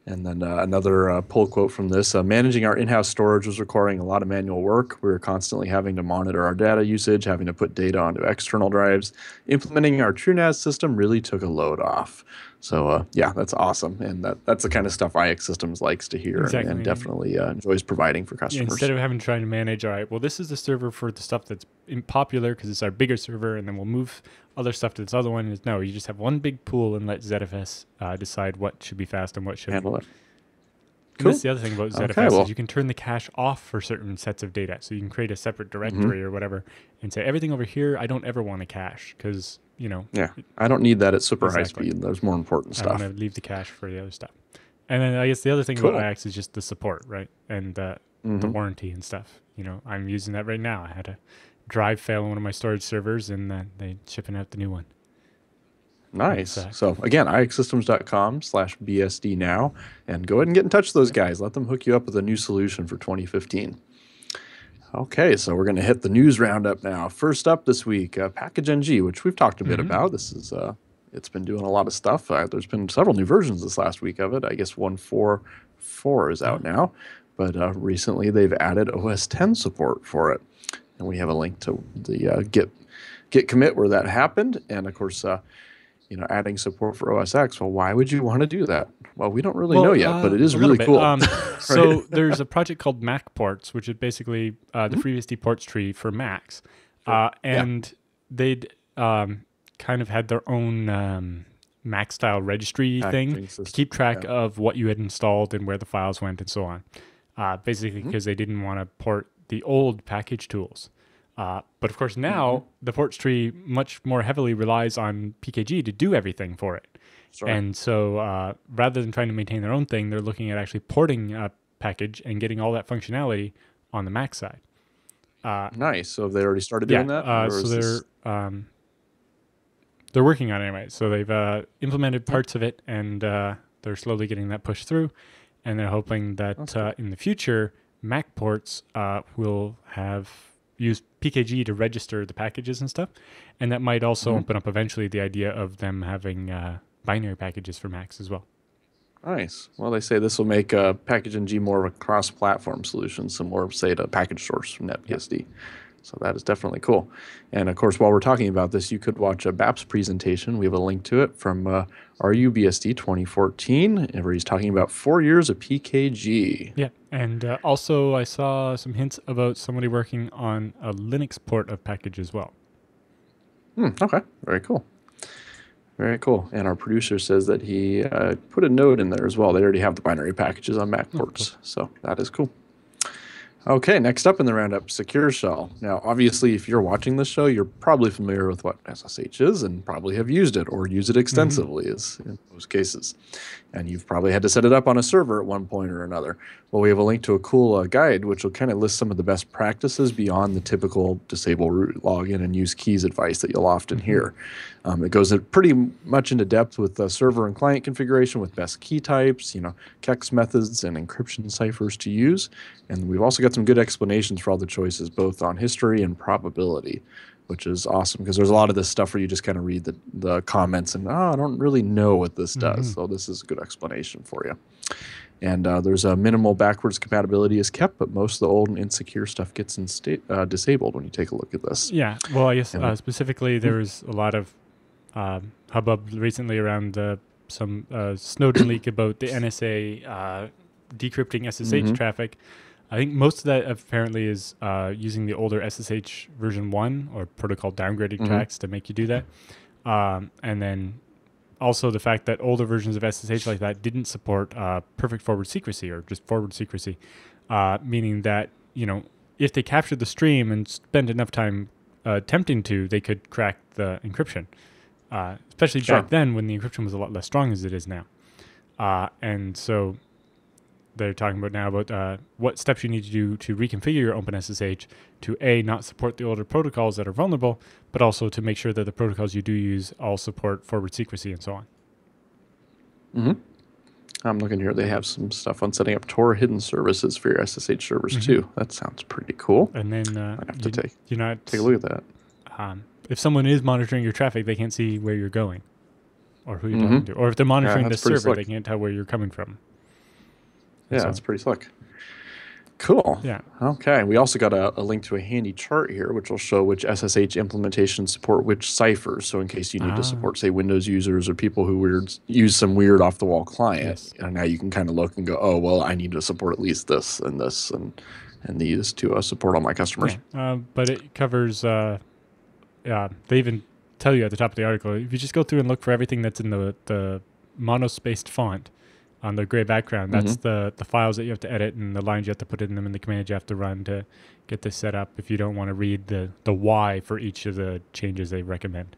And then uh, another uh, pull quote from this uh, managing our in house storage was requiring a lot of manual work. We were constantly having to monitor our data usage, having to put data onto external drives. Implementing our TrueNAS system really took a load off. So, uh, yeah, that's awesome. And that, that's the kind of stuff IX Systems likes to hear Exactly. and, and definitely uh, enjoys providing for Yeah, customers. instead of having to try to manage, all right, well, this is the server for the stuff that's popular because it's our bigger server, and then we'll move other stuff to this other one. Is no, you just have one big pool and let ZFS uh, decide what should be fast and what should. handle it. And Cool. That's the other thing about ZFS Okay, well- is you can turn the cache off for certain sets of data. So you can create a separate Mm-hmm. directory or whatever and say everything over here I don't ever want to cache because you know Yeah, I don't need that at super Exactly. high speed. There's more important stuff. I'm gonna leave the cache for the other stuff. And then I guess the other thing Cool. about IX is just the support, right? And uh, the Mhm. warranty and stuff. You know, I'm using that right now. I had a drive fail on one of my storage servers, and uh, they shipping out the new one. Nice. uh, So again, ixsystems.com slash BSD now, and go ahead and get in touch with those guys. Let them hook you up with a new solution for 2015. Okay, so we're going to hit the news roundup now. First up this week, uh, Package NG, which we've talked a bit Mm-hmm. about. This is uh, it's been doing a lot of stuff. Uh, there's been several new versions this last week of it. I guess 1.4.4 is out now, but uh, recently they've added OS X support for it, and we have a link to the uh, Git Git commit where that happened, and of course. Uh, you know, adding support for OS X. Well, why would you want to do that? Well, we don't really know yet, but uh, it is a little really bit. cool. Um, so there's a project called MacPorts, which is basically uh, the FreeBSD ports tree for Macs, uh, and they'd um, kind of had their own um, Mac style registry Packaging thing to keep track yeah. of what you had installed and where the files went and so on. Uh, basically, Mm-hmm. because they didn't want to port the old package tools. Uh, but of course, now Mm-hmm. the ports tree much more heavily relies on PKG to do everything for it. Sorry. And so uh, rather than trying to maintain their own thing, they're looking at actually porting a package and getting all that functionality on the Mac side. Uh, nice. So have they already started yeah, doing that? uh, so they're this- um, they're working on it anyway. So they've uh, implemented parts of it, and uh, they're slowly getting that pushed through. And they're hoping that uh, in the future, MacPorts uh, will have use PKG to register the packages and stuff, and that might also Mm-hmm. open up eventually the idea of them having uh, binary packages for Macs as well. Nice. Well, they say this will make uh, Package NG more of a cross-platform solution, similar, say, to Package Source from NetBSD. So that is definitely cool. And of course, while we're talking about this, you could watch a BAPS presentation. We have a link to it from uh, RuBSD 2014, where he's talking about four years of PKG. Yeah, and uh, also I saw some hints about somebody working on a Linux port of package as well. Hmm, okay, very cool. Very cool. And our producer says that he uh, put a note in there as well. They already have the binary packages on MacPorts, so that is cool. Okay, next up in the roundup, Secure Shell. Now, obviously, if you're watching this show, you're probably familiar with what SSH is and probably have used it or use it mm-hmm. extensively, is in most cases. And you've probably had to set it up on a server at one point or another. Well, we have a link to a cool uh, guide which will kind of list some of the best practices beyond the typical disable root login and use keys advice that you'll often hear. Um, it goes pretty much into depth with uh, server and client configuration with best key types, you know, KEX methods and encryption ciphers to use. And we've also got some good explanations for all the choices, both on history and probability, which is awesome because there's a lot of this stuff where you just kind of read the, the comments and, oh, I don't really know what this does. So this is a good explanation for you. And uh, there's a minimal backwards compatibility is kept, but most of the old and insecure stuff gets insta- uh, disabled when you take a look at this. Yeah, well, I guess uh, specifically there was a lot of um, hubbub recently around uh, some uh, Snowden leak about the NSA uh, decrypting SSH Mhm. traffic. I think most of that apparently is uh, using the older SSH version one or protocol downgraded Mhm. tracks to make you do that, um, and then also the fact that older versions of SSH like that didn't support uh, perfect forward secrecy or just forward secrecy, uh, meaning that you know if they captured the stream and spent enough time uh, attempting to, they could crack the encryption. Uh, especially Sure. back then when the encryption was a lot less strong as it is now. Uh, and so they're talking about now about uh, what steps you need to do to reconfigure your OpenSSH to a not support the older protocols that are vulnerable, but also to make sure that the protocols you do use all support forward secrecy and so on. hmm I'm looking here. They have some stuff on setting up Tor hidden services for your SSH servers Mhm. too. That sounds pretty cool. And then uh, I'd have to you, take- you're not Take a look at that. um, if someone is monitoring your traffic, they can't see where you're going or who you're Mhm. talking to, or if they're monitoring the that's pretty server, they can't tell where you're coming from. Yeah, so it's pretty slick. Cool. Yeah. Okay. We also got a, a link to a handy chart here, which will show which SSH implementations support which ciphers. So, in case you need Ah. to support, say, Windows users or people who weird, use some weird off the wall client, Yes. and now you can kind of look and go, oh, well, I need to support at least this and this and and these to uh, support all my customers. Yeah, uh, but it covers. Uh, yeah, they even tell you at the top of the article if you just go through and look for everything that's in the the monospaced font on the gray background. That's the the files that you have to edit and the lines you have to put in them and the commands you have to run to get this set up. If you don't want to read the the why for each of the changes they recommend.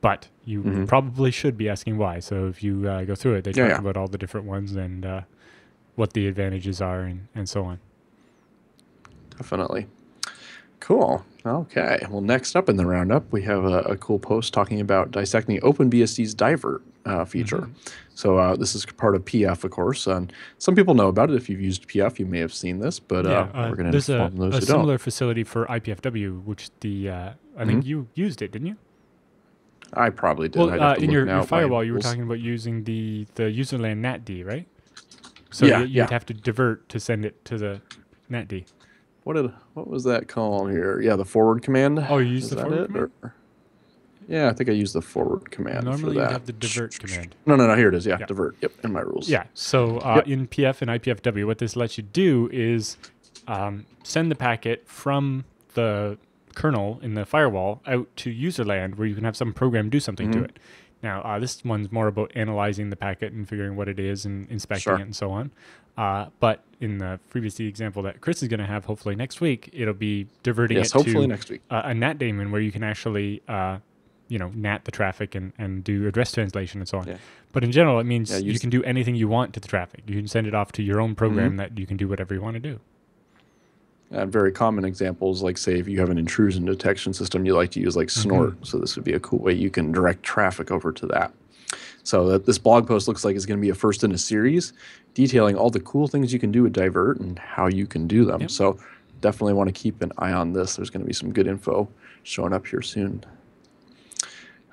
But you Mhm. probably should be asking why. So if you uh, go through it, they Yeah, talk yeah. about all the different ones and uh, what the advantages are and, and so on. Definitely. Cool. Okay. Well, next up in the roundup, we have a, a cool post talking about dissecting OpenBSD's divert uh, feature. So uh, this is part of PF, of course, and some people know about it. If you've used PF, you may have seen this, but uh, we're going to there's a, a similar don't. facility for IPFW, which the uh, I Mm-hmm. think you used it, didn't you? I probably did. Well, uh, in your, your firewall, you were talking about using the the userland NatD, right? So Yeah, you'd yeah. have to divert to send it to the NatD. What did what was that called here? Yeah, the forward command. Oh, you used Is the forward it? command? Or- yeah, I think I used the forward command Normally, for you have the divert command. No, no, no. Here it is. Yeah, Yeah. divert. Yep, in my rules. Yeah. So uh, Yep. in PF and IPFW, what this lets you do is um, send the packet from the kernel in the firewall out to userland where you can have some program do something to Mhm. it. Now, uh, this one's more about analyzing the packet and figuring what it is and inspecting Sure. it and so on. Uh, but in the FreeBSD example that Kris is going to have hopefully next week, it'll be diverting Yes, it hopefully to next week. uh, a NAT daemon where you can actually, uh, you know, NAT the traffic and, and do address translation and so on. Yeah. But in general, it means Yeah, you can do anything you want to the traffic. You can send it off to your own program Mm-hmm. that you can do whatever you want to do. And very common examples, like say if you have an intrusion detection system, you like to use like Snort. So this would be a cool way you can direct traffic over to that. So that this blog post looks like it's going to be a first in a series, detailing all the cool things you can do with Divert and how you can do them. Yep. So definitely want to keep an eye on this. There's going to be some good info showing up here soon.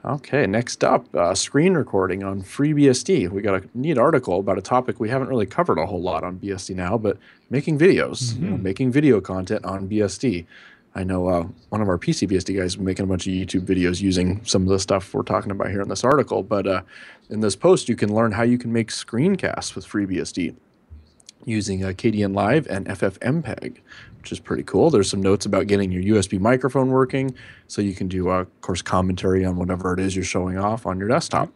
Okay, next up, uh, screen recording on FreeBSD. We got a neat article about a topic we haven't really covered a whole lot on BSD now, but making videos, you know, making video content on BSD. I know uh, one of our PCBSD guys making a bunch of YouTube videos using some of the stuff we're talking about here in this article. But uh, in this post, you can learn how you can make screencasts with FreeBSD using uh, Kdenlive and FFmpeg, which is pretty cool. There's some notes about getting your USB microphone working, so you can do, uh, of course, commentary on whatever it is you're showing off on your desktop.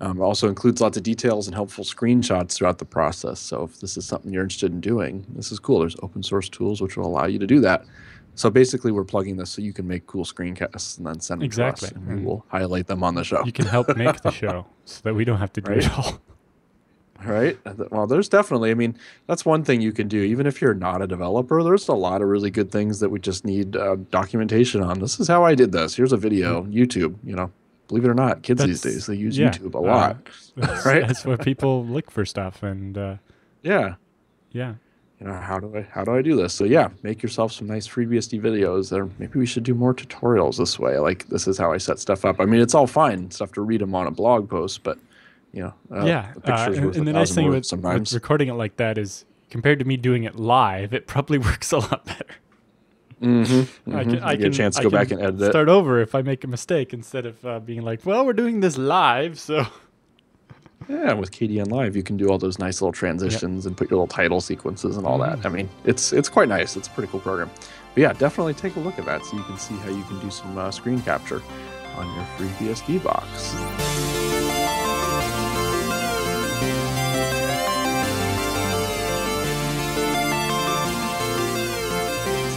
Um, also includes lots of details and helpful screenshots throughout the process. So if this is something you're interested in doing, this is cool. There's open source tools which will allow you to do that. So basically, we're plugging this so you can make cool screencasts and then send them Exactly. to us, and we will highlight them on the show. You can help make the show so that we don't have to do it all. Right. Well, there's definitely, I mean, that's one thing you can do. Even if you're not a developer, there's a lot of really good things that we just need uh, documentation on. This is how I did this. Here's a video, YouTube. You know, believe it or not, kids these days, they use yeah, YouTube a uh, lot. That's, Right? that's where people look for stuff. And uh, yeah. yeah. You know, how do I how do I do this? So yeah, make yourself some nice FreeBSD videos. Or maybe we should do more tutorials this way. Like this is how I set stuff up. I mean, it's all fine stuff to read them on a blog post, but you know, uh, yeah. the Uh, and, and the nice thing with, with recording it like that is compared to me doing it live, it probably works a lot better. mm-hmm, I can, I get can, a chance to I go back and edit it. Start over if I make a mistake instead of uh, being like, well, we're doing this live, so. Yeah, with Kdenlive, you can do all those nice little transitions and put your little title sequences and all Mm. that. I mean, it's it's quite nice. It's a pretty cool program. But yeah, definitely take a look at that so you can see how you can do some uh, screen capture on your free BSD box.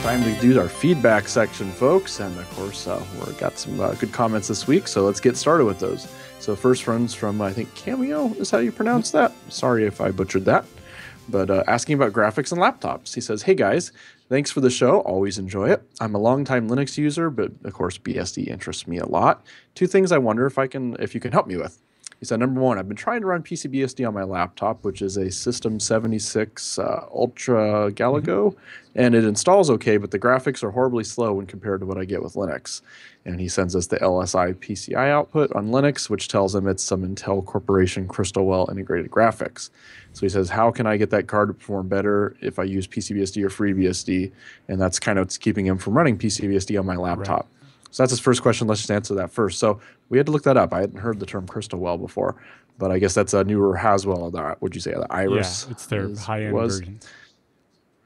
Time to do our feedback section, folks. And of course, uh, we've got some uh, good comments this week, so let's get started with those. So, first one's from, I think, Cameo is how you pronounce that. Sorry if I butchered that. But uh, asking about graphics and laptops, he says, Hey guys, thanks for the show. Always enjoy it. I'm a longtime Linux user, but of course, BSD interests me a lot. Two things I wonder if I can, if you can help me with. He said, number one, I've been trying to run PCBSD on my laptop, which is a System 76 uh, Ultra Galago, and it installs okay, but the graphics are horribly slow when compared to what I get with Linux. And he sends us the lspci output on Linux, which tells him it's some Intel Corporation Crystalwell integrated graphics. So he says, how can I get that card to perform better if I use PCBSD or FreeBSD? And that's kind of what's keeping him from running PCBSD on my laptop. So that's his first question. Let's just answer that first. So we had to look that up. I hadn't heard the term Crystalwell before, but I guess that's a newer Haswell. Would you say the Iris? Yeah, it's their high end version.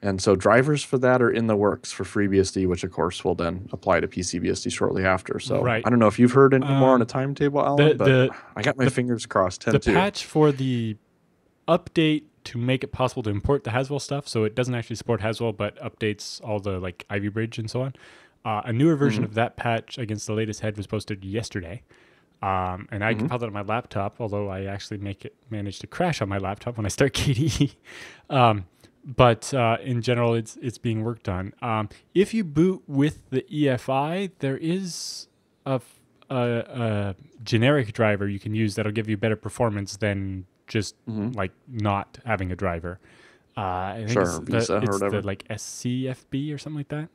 And so drivers for that are in the works for FreeBSD, which of course will then apply to PCBSD shortly after. So Right. I don't know if you've heard any more on Um, a timetable, Allan, the- but the- I got my the- fingers crossed. 10 The 2. patch for the update to make it possible to import the Haswell stuff, so it doesn't actually support Haswell, but updates all the like Ivy Bridge and so on. Uh, a newer version Mm-hmm. of that patch against the latest head was posted yesterday, um, and I Mm-hmm. compiled it on my laptop. Although I actually make it manage to crash on my laptop when I start KDE. um, but uh, in general, it's it's being worked on. Um, if you boot with the EFI, there is a a generic driver you can use that'll give you better performance than just like not having a driver. Uh, I think Sure, it's, VESA the, or it's whatever. the like SCFB or something like that.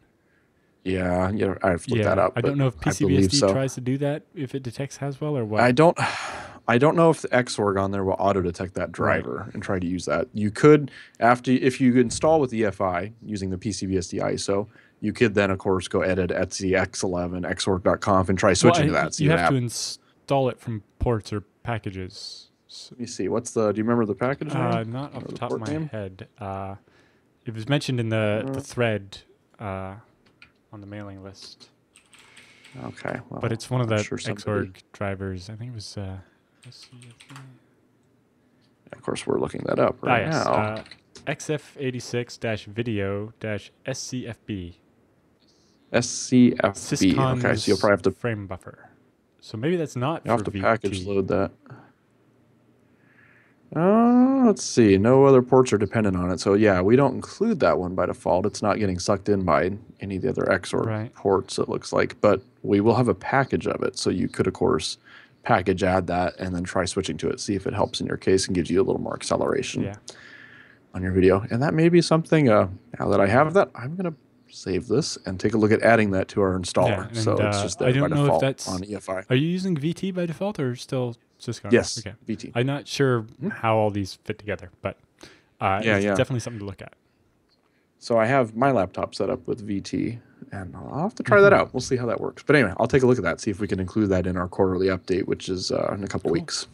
Yeah, yeah, I have to look yeah, that up. I don't know if PCBSD so. tries to do that if it detects Haswell or what. I don't. I don't know if the Xorg on there will auto detect that driver and try to use that. You could after if you install with EFI using the PCBSD ISO, you could then of course go edit Etsy X11 Xorg.conf and try Well, switching I- to that. You have have. to install it from ports or packages. S- let me see. What's the? Do you remember the package? Uh, name? not off the the top of my name? head. Uh, it was mentioned in the, Uh. the thread uh, on the mailing list, Okay. Well, but it's one of I'm the sure Xorg drivers. I think it was. Of course, we're looking that up Ah, right yes. now. Uh, XF86-video-SCFB. SCFB. Okay, so you'll probably have to frame buffer. So maybe that's not you have to package load that. Uh, let's see. No other ports are dependent on it. So yeah, we don't include that one by default. It's not getting sucked in by any of the other XOR Right. ports. It looks like, but we will have a package of it. So you could, of course, package add that and then try switching to it. See if it helps in your case and gives you a little more acceleration Yeah. on your video. And that may be something. Uh, now that I have that, I'm gonna save this and take a look at adding that to our installer. and, so it's uh, just I there by don't know if default that's- on EFI. Are you using VT by default or still syscons? Yes, Okay. VT. I'm not sure how all these fit together, but uh, Hmm? Yeah, it's yeah. definitely something to look at. So I have my laptop set up with VT, and I'll have to try that out. We'll see how that works. But anyway, I'll take a look at that, see if we can include that in our quarterly update, which is uh, in a couple weeks.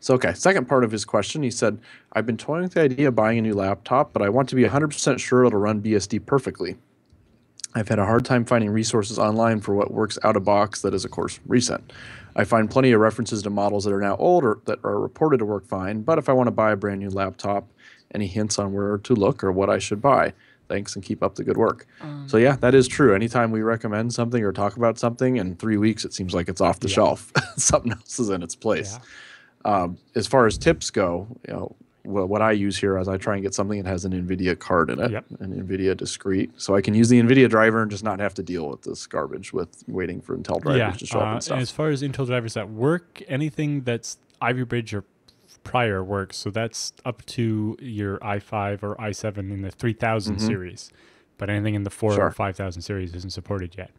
So, okay, second part of his question, he said, I've been toying with the idea of buying a new laptop, but I want to be 100% sure it'll run BSD perfectly. I've had a hard time finding resources online for what works out of box that is, of course, recent. I find plenty of references to models that are now older that are reported to work fine, but if I want to buy a brand new laptop, any hints on where to look or what I should buy? Thanks and keep up the good work. so, yeah, that is true. Anytime we recommend something or talk about something, in three weeks it seems like it's off the Yeah. shelf. something else is in its place. Yeah. Um, as far as tips go, you know, well, what I use here is I try and get something that has an NVIDIA card in it, Yep. an NVIDIA discrete, so I can use the NVIDIA driver and just not have to deal with this garbage with waiting for Intel drivers yeah. to show up uh, and stuff. And as far as Intel drivers that work, anything that's Ivy Bridge or prior works. So that's up to your i5 or i7 in the 3000 series. But anything in the 4 Mm-hmm. Sure. or 5000 series isn't supported yet.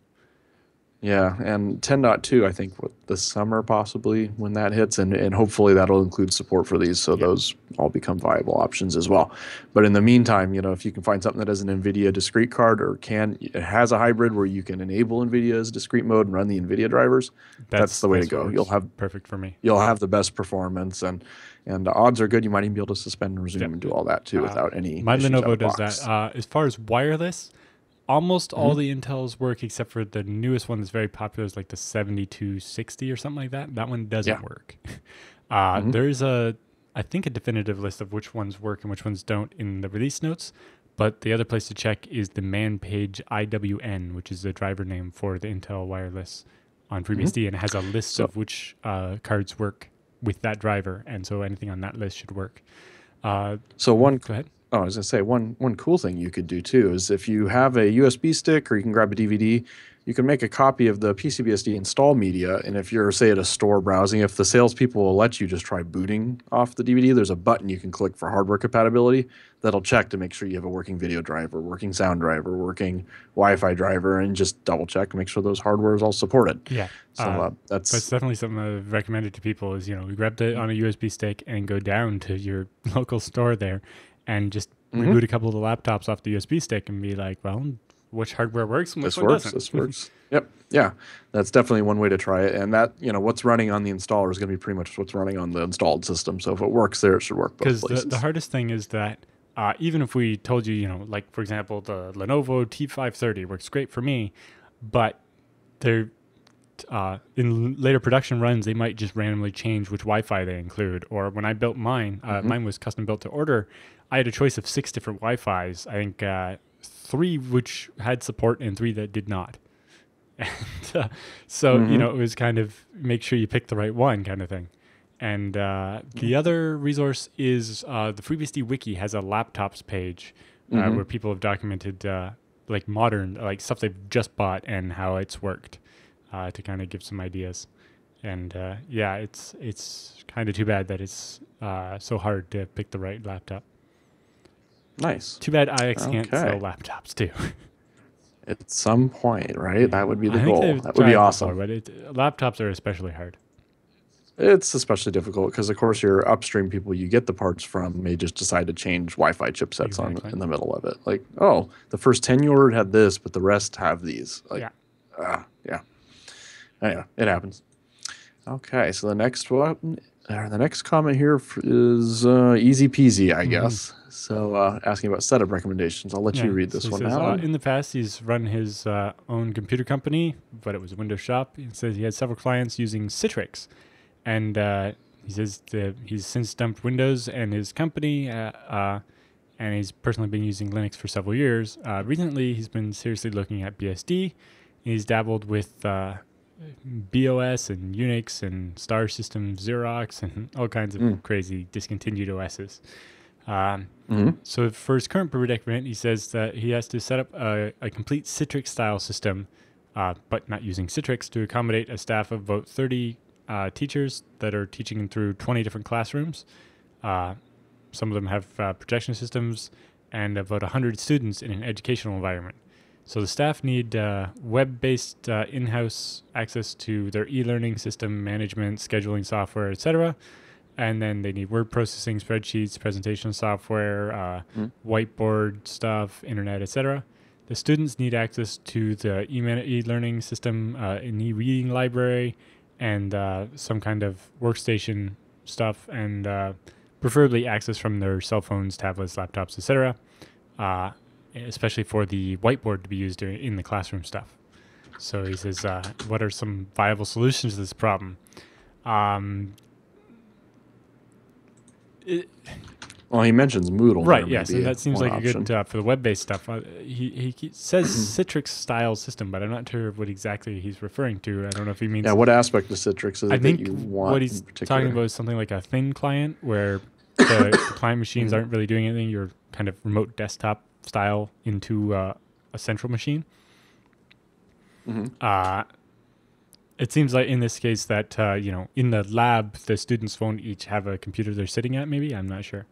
Yeah, and 10.2, I think, what, this summer possibly when that hits, and, and hopefully that'll include support for these, so those all become viable options as well. But in the meantime, you know, if you can find something that has an NVIDIA discrete card or can it has a hybrid where you can enable NVIDIA's discrete mode and run the NVIDIA drivers, that's, the way to go. You'll have perfect for me. you'll have the best performance, and and the odds are good you might even be able to suspend and resume Yeah. and do all that too Uh, without any. My Lenovo does box. that. Uh, as far as wireless, almost all Mm-hmm. the Intels work except for the newest one that's very popular is like the 7260 or something like that. That one doesn't Yeah. work. Uh, Mhm. There's a, I think, a definitive list of which ones work and which ones don't in the release notes. But the other place to check is the man page IWN, which is the driver name for the Intel wireless on FreeBSD, and it has a list Mm-hmm. So- of which uh, cards work with that driver, and so anything on that list should work. Uh, So one go ahead. Oh, I was gonna say one one cool thing you could do too is if you have a USB stick or you can grab a DVD, you can make a copy of the PCBSD install media, and if you're say at a store browsing, if the salespeople will let you just try booting off the DVD, there's a button you can click for hardware compatibility that'll check to make sure you have a working video driver, working sound driver, working Wi-Fi driver, and just double check make sure those hardware is all supported. Yeah. So Uh, uh, that's That's definitely something I've recommended to people is, you know, grab it on a USB stick and go down to your local store there and just Mhm. reboot a couple of the laptops off the USB stick and be like, well, which hardware works and which this works. doesn't? This works. yep. Yeah. That's definitely one way to try it. And that, you know, what's running on the installer is going to be pretty much what's running on the installed system. So if it works there, it should work both Because the, the hardest thing is that uh, even if we told you, you know, like for example, the Lenovo T530 works great for me, but they're uh, in later production runs, they might just randomly change which Wi-Fi they include. Or when I built mine, uh, Mm-hmm. mine was custom built to order. I had a choice of six different Wi-Fi's. I think uh, three which had support and three that did not. And uh, so you Mhm. know, it was kind of make sure you pick the right one kind of thing. And uh, the other resource is uh, the FreeBSD wiki has a laptops page uh, Mhm. where people have documented uh, like modern like stuff they've just bought and how it's worked uh, to kind of give some ideas. And uh, yeah, it's it's kind of too bad that it's uh, so hard to pick the right laptop. Nice. Too bad IX can't sell laptops too. At some point, right? That would be the I goal. That would be awesome. before, but it, laptops are especially hard. It's especially difficult because, of course, your upstream people you get the parts from may just decide to change Wi-Fi chipsets on in the middle of it. Like, oh, the first ten you ordered had this, but the rest have these. Like, Yeah. ah, yeah. Anyway, it happens. Okay, so the next one, the next comment here is uh, easy peasy, I Mhm. guess. So, uh, asking about setup recommendations. I'll let you read this so one says, out. uh, in the past, he's run his uh, own computer company, but it was a Windows shop. He says he had several clients using Citrix, and uh, he says he's since dumped Windows and his company, uh, uh, and he's personally been using Linux for several years. Uh, recently, he's been seriously looking at BSD. He's dabbled with uh, BeOS and Unix and Star System, Xerox, and all kinds of Mm. crazy discontinued OSs. Um, Mhm. so for his current predicament, he says that he has to set up a, a complete Citrix style system, uh, but not using Citrix to accommodate a staff of about 30 uh, teachers that are teaching through 20 different classrooms. Uh, some of them have uh, projection systems and about 100 students in an educational environment. So the staff need uh, web-based uh, in-house access to their e-learning system management, scheduling software, etc. And then they need word processing, spreadsheets, presentation software, uh, Mm. whiteboard stuff, internet, etc. The students need access to the e- e-learning system, uh, an e-reading library, and uh, some kind of workstation stuff, and uh, preferably access from their cell phones, tablets, laptops, etc. Especially for the whiteboard to be used in the classroom stuff. So he says, uh, what are some viable solutions to this problem? Um, it, Well, he mentions Moodle. right, yes, and be that seems like a option. good uh, for the web-based stuff. Uh, he he says Citrix style system, but I'm not sure what exactly he's referring to. I don't know if he means. Yeah, what aspect of Citrix is I it think that you want what he's in talking about is something like a thin client where the, the client machines Mm-hmm. aren't really doing anything. You're kind of remote desktop style into uh, a central machine. Mhm. Uh, it seems like in this case that uh, you know in the lab the students won't each have a computer they're sitting at. Maybe I'm not sure.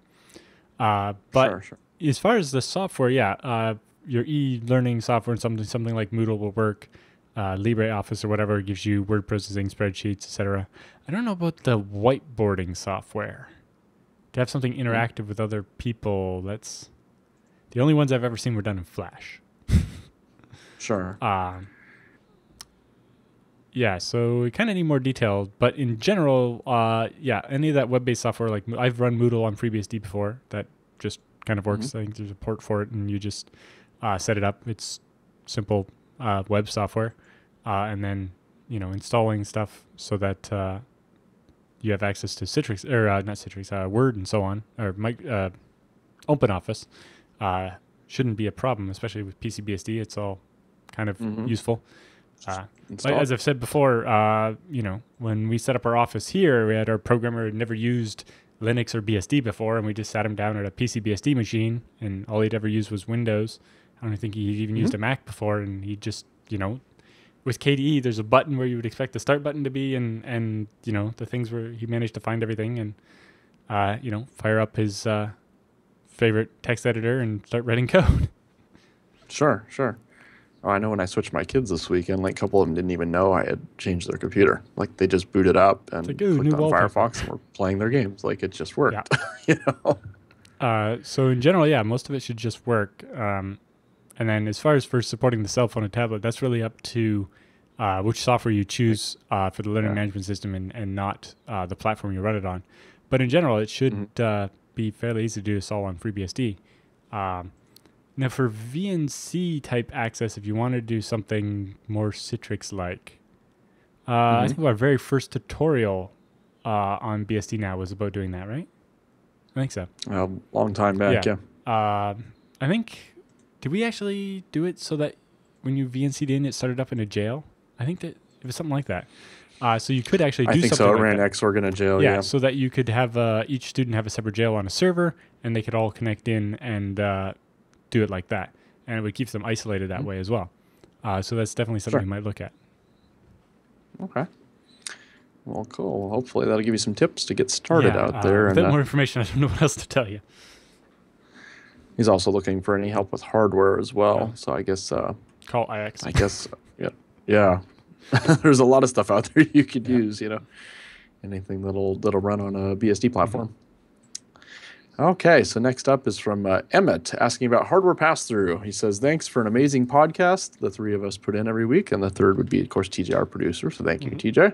Uh, but sure, sure. as far as the software, yeah, uh, your e-learning software and something something like Moodle will work. Uh, LibreOffice or whatever gives you word processing, spreadsheets, etc. I don't know about the whiteboarding software. To have something interactive with other people, that's the only ones I've ever seen were done in Flash. Sure. Um, yeah, so we kind of need more detail, but in general, uh, yeah, any of that web-based software, like I've run Moodle on FreeBSD before, that just kind of works. I think there's a port for it, and you just uh, set it up. It's simple uh, web software, uh, and then you know installing stuff so that uh, you have access to Citrix or uh, not Citrix, uh, Word and so on, or mic- uh, OpenOffice. Uh, shouldn't be a problem, especially with PCBSD. It's all kind of Mhm. useful. Uh, as I've said before, uh, you know, when we set up our office here, we had our programmer had never used Linux or BSD before, and we just sat him down at a PCBSD machine, and all he'd ever used was Windows. I don't think he'd even used a Mac before, and he just, you know, with KDE, there's a button where you would expect the start button to be, and and you know the things where he managed to find everything and uh, you know fire up his uh, favorite text editor and start writing code. Sure, sure. Oh, I know when I switched my kids this weekend, like a couple of them didn't even know I had changed their computer. Like they just booted up and like, clicked on wallpaper." Firefox and were playing their games. Like it just worked. you know? Uh, so in general, yeah, most of it should just work. Um, and then as far as for supporting the cell phone and tablet, that's really up to uh, which software you choose uh, for the learning Yeah. management system and, and not uh, the platform you run it on. But in general, it should Mm-hmm. Uh, be fairly easy to do this all on FreeBSD. Um, now, for VNC type access, if you want to do something more Citrix like, uh, I Mhm. think our very first tutorial uh, on BSD now was about doing that, right? I think so. A long time back, yeah. Yeah. Um, I think did we actually do it so that when you VNC'd in, it started up in a jail? I think that it was something like that. Uh, so you could actually do I think something so. It like ran that. Xorg in jail, yeah, yeah. so that you could have uh, each student have a separate jail on a server, and they could all connect in and uh, do it like that, and it would keep them isolated that Mhm. way as well. Uh, so that's definitely something Sure. you might look at. Okay. Well, cool. Hopefully that'll give you some tips to get started Yeah, out uh, there. A and bit uh, more information. I don't know what else to tell you. he's also looking for any help with hardware as well. Yeah. So I guess, uh, Call IX. I guess, yeah, yeah. There's a lot of stuff out there you could Yeah. use. You know, anything that'll that'll run on a BSD platform. Okay, so next up is from uh, Emmett asking about hardware pass through. He says, Thanks for an amazing podcast the three of us put in every week. And the third would be, of course, TJ, our producer. So thank you, TJ.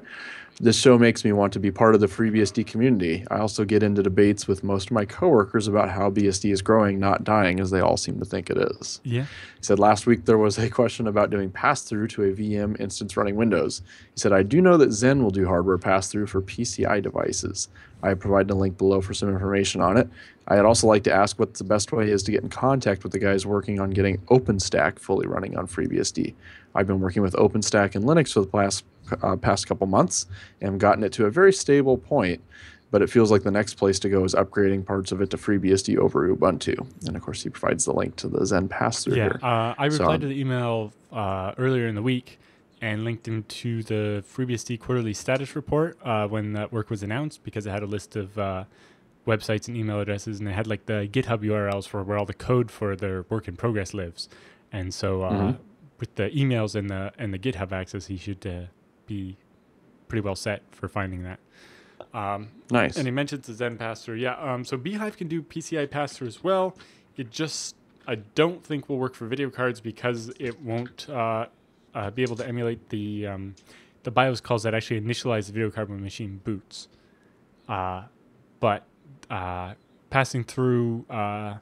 This show makes me want to be part of the FreeBSD community. I also get into debates with most of my coworkers about how BSD is growing, not dying, as they all seem to think it is. yeah. He said last week there was a question about doing pass through to a VM instance running Windows. He said, I do know that Xen will do hardware pass through for PCI devices. I provided a link below for some information on it. I'd also like to ask what the best way is to get in contact with the guys working on getting OpenStack fully running on FreeBSD. I've been working with OpenStack and Linux for the past, uh, past couple months and gotten it to a very stable point but it feels like the next place to go is upgrading parts of it to FreeBSD over Ubuntu. And of course, he provides the link to the Xen pass through Yeah, here. uh, I replied um, to the email uh, earlier in the week and linked him to the FreeBSD quarterly status report uh, when that work was announced because it had a list of uh, websites and email addresses and it had like the GitHub URLs for where all the code for their work in progress lives. And so uh, Mhm. with the emails and the and the GitHub access, he should uh, be pretty well set for finding that. Um, nice. and he mentions the Xen pass through. Yeah. Um, so bhyve can do PCI pass through as well. It just I don't think will work for video cards because it won't uh, uh, be able to emulate the um, the BIOS calls that actually initialize the video card when the machine boots. Uh, but uh, passing through, uh,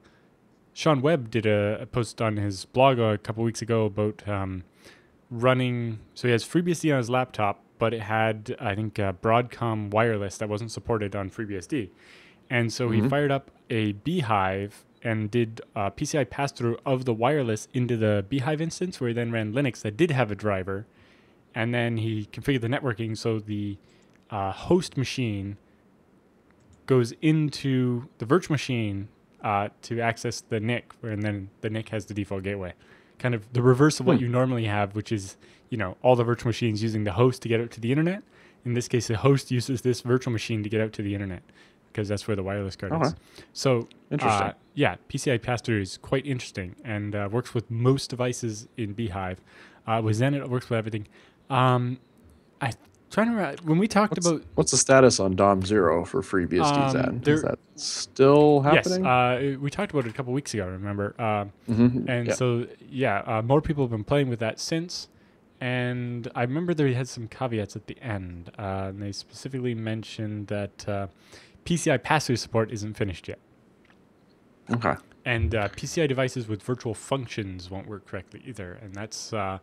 Shawn Webb did a, a post on his blog a couple weeks ago about um, running. So he has FreeBSD on his laptop, but it had I think uh, Broadcom wireless that wasn't supported on FreeBSD, and so he Mhm. fired up a bhyve and did uh, PCI pass through of the wireless into the bhyve instance, where he then ran Linux that did have a driver, and then he configured the networking so the uh, host machine goes into the virtual machine uh, to access the NIC, and then the NIC has the default gateway. Kind of the reverse of what Hmm. you normally have, which is you know all the virtual machines using the host to get out to the internet. In this case, the host uses this virtual machine to get out to the internet because that's where the wireless card is. So Interesting. uh, yeah, PCI pass through is quite interesting and uh, works with most devices in bhyve. Uh, with Xen, it works with everything. Um, I trying to remember, when we talked what's, about what's the status on DOM zero for FreeBSD Um, Xen? there- Is that still happening? yes, uh, we talked about it a couple weeks ago. Remember? Um, Mhm, and yeah. so yeah, uh, more people have been playing with that since. And I remember they had some caveats at the end, uh, and they specifically mentioned that uh, PCI pass-through support isn't finished yet, okay. and uh, PCI devices with virtual functions won't work correctly either. And that's uh,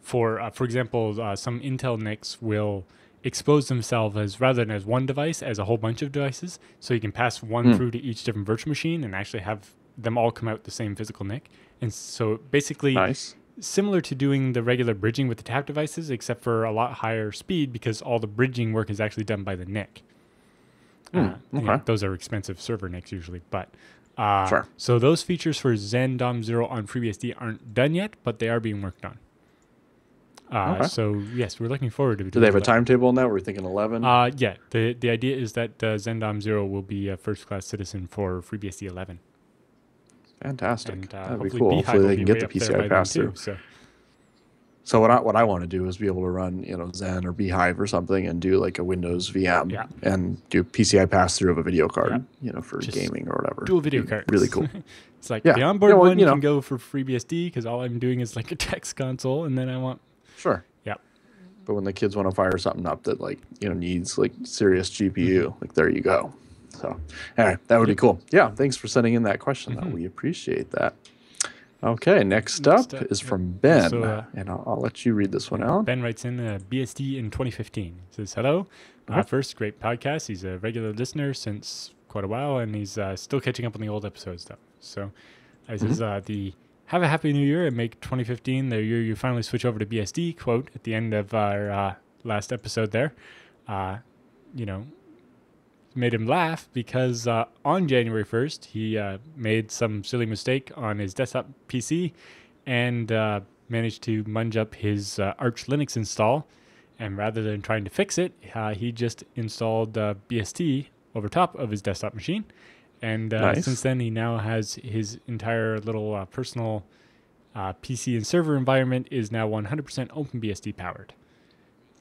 for, uh, for example, uh, some Intel NICs will expose themselves as rather than as one device as a whole bunch of devices, so you can pass one Hmm. through to each different virtual machine and actually have them all come out the same physical NIC. And so basically, Nice. similar to doing the regular bridging with the tap devices, except for a lot higher speed because all the bridging work is actually done by the NIC. Hmm, Uh, you know, okay. those are expensive server NICs usually, but uh, Sure. so those features for Xen DOM Zero on FreeBSD aren't done yet, but they are being worked on. Uh, Okay. So yes, we're looking forward to. Do they have a timetable on that? We're thinking 11. Uh, yeah. The the idea is that uh, Xen Dom Zero will be a first class citizen for FreeBSD 11, Fantastic. and uh, That'd be cool. bhyve Hopefully they can get the up there by PCI pass too, through. So So what I what I want to do is be able to run you know Xen or bhyve or something and do like a Windows VM Yeah. and do PCI pass through of a video card, Yeah. you know, for Just gaming or whatever. dual video card. Really cool. it's like Yeah. the onboard Yeah, well, one you can go for FreeBSD because all I'm doing is like a text console, and then I want Sure. yeah. But when the kids want to fire something up that like you know needs like serious GPU, Mm-hmm. like there you go. So, all right, that would be cool. Yeah, thanks for sending in that question. Mhm. Though. We appreciate that. Okay, next, Next up, up, is from Ben, So, uh, and I'll, I'll let you read this one out. Ben writes in uh, BSD in 2015. He says, Hello. Uh, first, great podcast. He's a regular listener since quite a while, and he's uh, still catching up on the old episodes, though. So, uh, he says, uh, the have a happy new year and make 2015 the year you finally switch over to BSD quote at the end of our uh, last episode there. Uh, you know, made him laugh because uh, on January 1st, he uh, made some silly mistake on his desktop PC and uh, managed to munge up his uh, Arch Linux install. And rather than trying to fix it, he just installed BSD over top of his desktop machine. And uh, Nice. since then, he now has his entire little uh, personal uh, PC and server environment is now 100% OpenBSD powered.